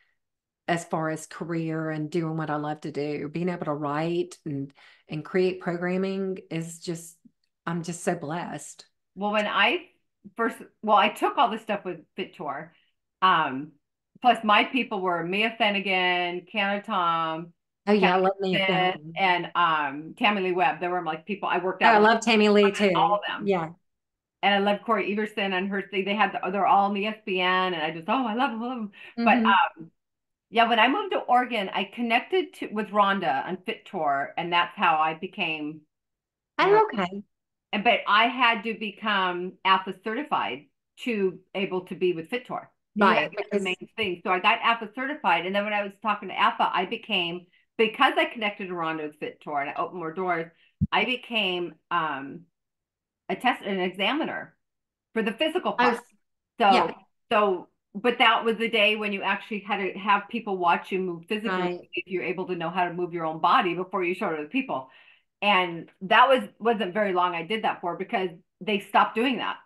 as far as career and doing what I love to do, being able to write and and create programming is just I'm just so blessed. Well, when I first well, I took all this stuff with Fit Tour. Um, plus my people were Mia Finnegan, Kiana Tom. Oh yeah, I love Mia and um Tamilee Webb. There were like people I worked out. Oh, I love Tamilee too. All of them. Yeah. And I love Cory Everson and her. They had the, they're all on the ESPN, and I just oh I love them, love them. Mm-hmm. But um, yeah, when I moved to Oregon, I connected to, with Rhonda on Fit Tour, and that's how I became. Oh, okay. And but I had to become AFAA certified to able to be with Fit Tour. Right. the main thing. So I got AFAA certified, and then when I was talking to AFAA, I became because I connected to Rhonda with Fit Tour and I opened more doors. I became um, a test an examiner for the physical part. Oh, so yeah. so but that was the day when you actually had to have people watch you move physically right. if you're able to know how to move your own body before you show showed other people. And that was wasn't very long i did that for because they stopped doing that.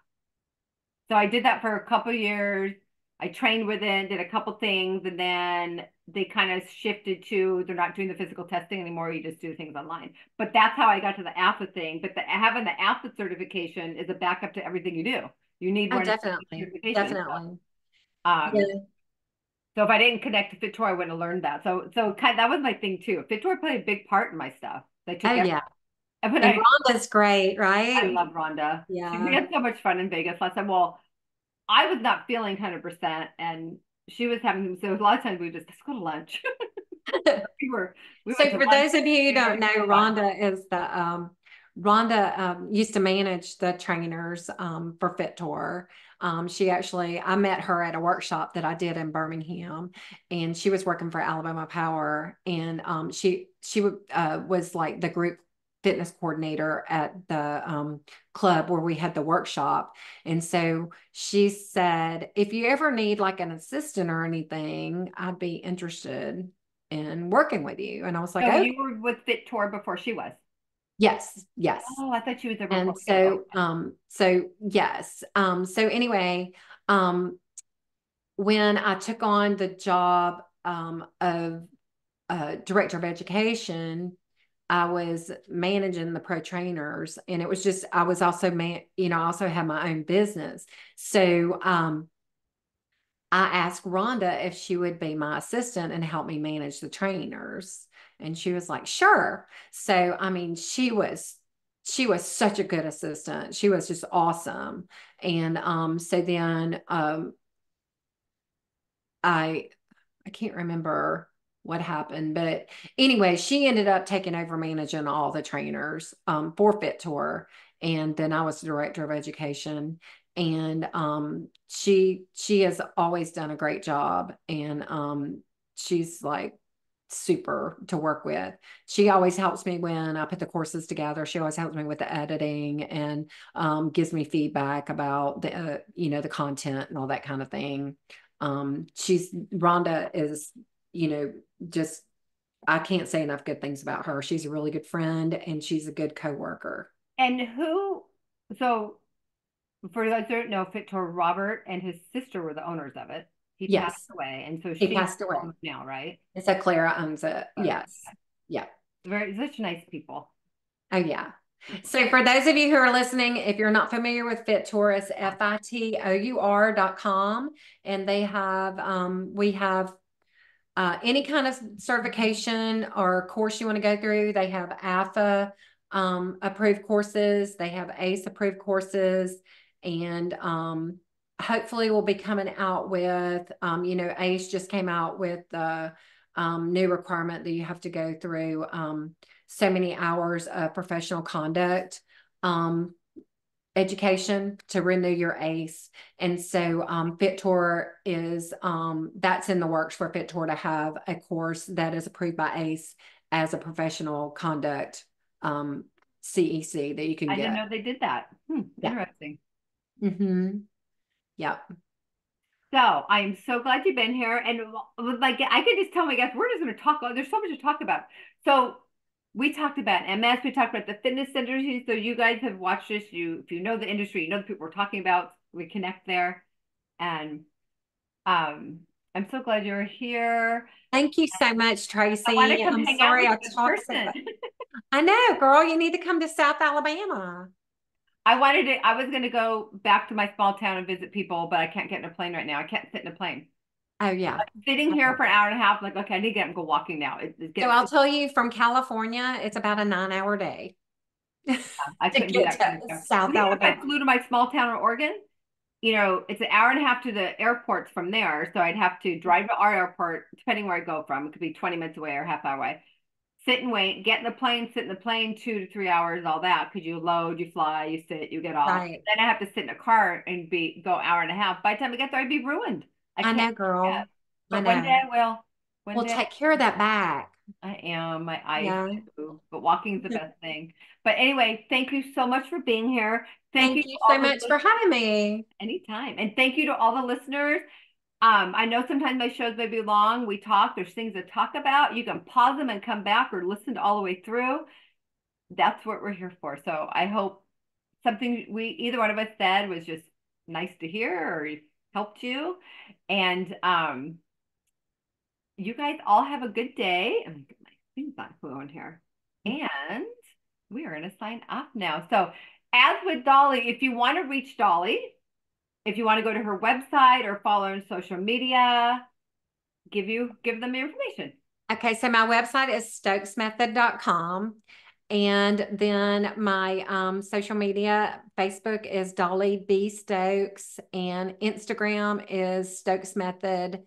So i did that for a couple years. I trained with it did a couple things and then they kind of shifted to they're not doing the physical testing anymore you just do things online. But that's how i got to the AFA thing. But the, having the AFA certification is a backup to everything you do. You need oh, definitely. definitely um, yeah. So if I didn't connect to Fit Tour, I wouldn't have learned that. So so kind of, that was my thing too. Fit Tour played a big part in my stuff. They took oh, yeah. But And I, Rhonda's great, right? I love Rhonda. Yeah. We had so much fun in Vegas last time. Well, I was not feeling 100% and she was having, so a lot of times we just, let's go to lunch. We were, we So for those of you who don't know. Rhonda is the um Rhonda um used to manage the trainers um for Fit Tour. Um she actually I met her at a workshop that I did in Birmingham and she was working for Alabama Power and um she she uh was like the group fitness coordinator at the um club where we had the workshop and so she said if you ever need like an assistant or anything I'd be interested in working with you. And I was like, So oh, you were with Fit Tour before she was. Yes, yes. Oh, I thought you was there before. And so, um, so yes. Um, so anyway, um, when I took on the job um, of uh, director of education, I was managing the pro trainers, and it was just I was also man, you know, I also had my own business. So um, I asked Rhonda if she would be my assistant and help me manage the trainers. And she was like, sure. So, I mean, she was she was such a good assistant. She was just awesome. And um, so then um, I I can't remember what happened, but anyway, she ended up taking over managing all the trainers um, for Fit Tour, and then I was the director of education. And um, she she has always done a great job, and um, she's like super to work with. She always helps me when I put the courses together. She always helps me with the editing and um, gives me feedback about the uh, you know the content and all that kind of thing. Um, she's Rhonda is you know just I can't say enough good things about her. She's a really good friend and she's a good coworker. And who, so for those who don't know, Fit Robert and his sister were the owners of it. He Yes. passed away. And so He she passed away. now, right? It's a Clara owns it. Yes. Yeah. Very, such nice people. Oh, yeah. So for those of you who are listening, if you're not familiar with Fit Tour, it's F-I-T-O-U-R dot com. And they have, um, we have uh, any kind of certification or course you want to go through. They have AFAA um, approved courses. They have ACE approved courses. And um, hopefully we'll be coming out with, um, you know, ACE just came out with the um, new requirement that you have to go through um, so many hours of professional conduct um, education to renew your ACE. And so um, FitTour is, um, that's in the works for FitTour to have a course that is approved by ACE as a professional conduct um, CEC that you can I get. I didn't know they did that. Hmm, Yeah. Interesting. Mm-hmm. Yeah. So I am so glad you've been here. And like I could just tell my guests, we're just going to talk. There's so much to talk about. So we talked about MS. We talked about the fitness industry. So you guys have watched this. You, if you know the industry, you know the people we're talking about. We connect there, and um, I'm so glad you're here. Thank you so much, Tracy. I want to come I'm hang sorry I out with you talked. I know, girl, you need to come to South Alabama. I wanted to. I was going to go back to my small town and visit people, but I can't get in a plane right now. I can't sit in a plane. Oh, yeah. Sitting here for an hour and a half, like okay, I need to get up and go walking now. It, it's So I'll tell you from California, it's about a nine hour day. I to couldn't do get that. kind to of stuff. South Even if I flew to my small town in Oregon, you know, it's an hour and a half to the airports from there. So I'd have to drive to our airport, depending where I go from. It could be 20 minutes away or half hour away. Sit and wait, get in the plane, sit in the plane two to three hours, all that. Because you load, you fly, you sit, you get off. Right. Then I have to sit in a car and be go hour and a half. By the time I get there, I'd be ruined. I can't know, girl. that. I But one day I will. One Well, day take care of that back. I am. My eyes Yeah. do, but walking is the best thing. But anyway, thank you so much for being here. Thank, Thank you you so much for having me. Anytime. And thank you to all the listeners. Um, I know sometimes my shows may be long. We talk, there's things to talk about. You can pause them and come back or listen to all the way through. That's what we're here for. So I hope something we either one of us said was just nice to hear or helped you. And um you guys all have a good day. I'm gonna get my things not flowing here. And we are to sign off now. So, as with Dolly, if you want to reach Dolly, if you want to go to her website or follow her on social media, give you give them your information. Okay, so my website is stokesmethod.com. And then my um, social media, Facebook is Dolly B Stokes, and Instagram is Stokes Method,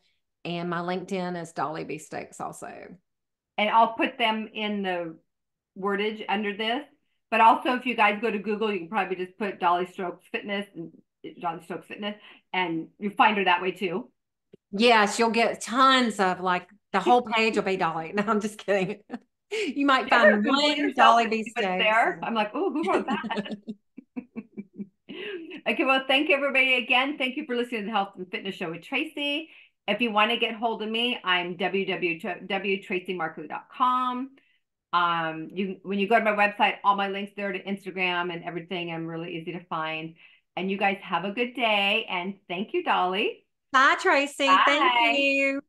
and my LinkedIn is Dolly B Stokes also. And I'll put them in the wordage under this. But also, if you guys go to Google, you can probably just put Dolly Stokes Fitness and Dolly Stokes Fitness, and you find her that way too. Yes, you'll get tons of like the whole page will be Dolly. No, I'm just kidding. You might find one Dolly B there. I'm like, oh, who wrote that? okay, well, thank you everybody again. Thank you for listening to the Health and Fitness Show with Tracy. If you want to get hold of me, I'm www.tracymarkley.com. Um, you when you go to my website, all my links there to Instagram and everything. I'm really easy to find. And you guys have a good day. And thank you, Dolly. Bye, Tracy. Bye. Thank you.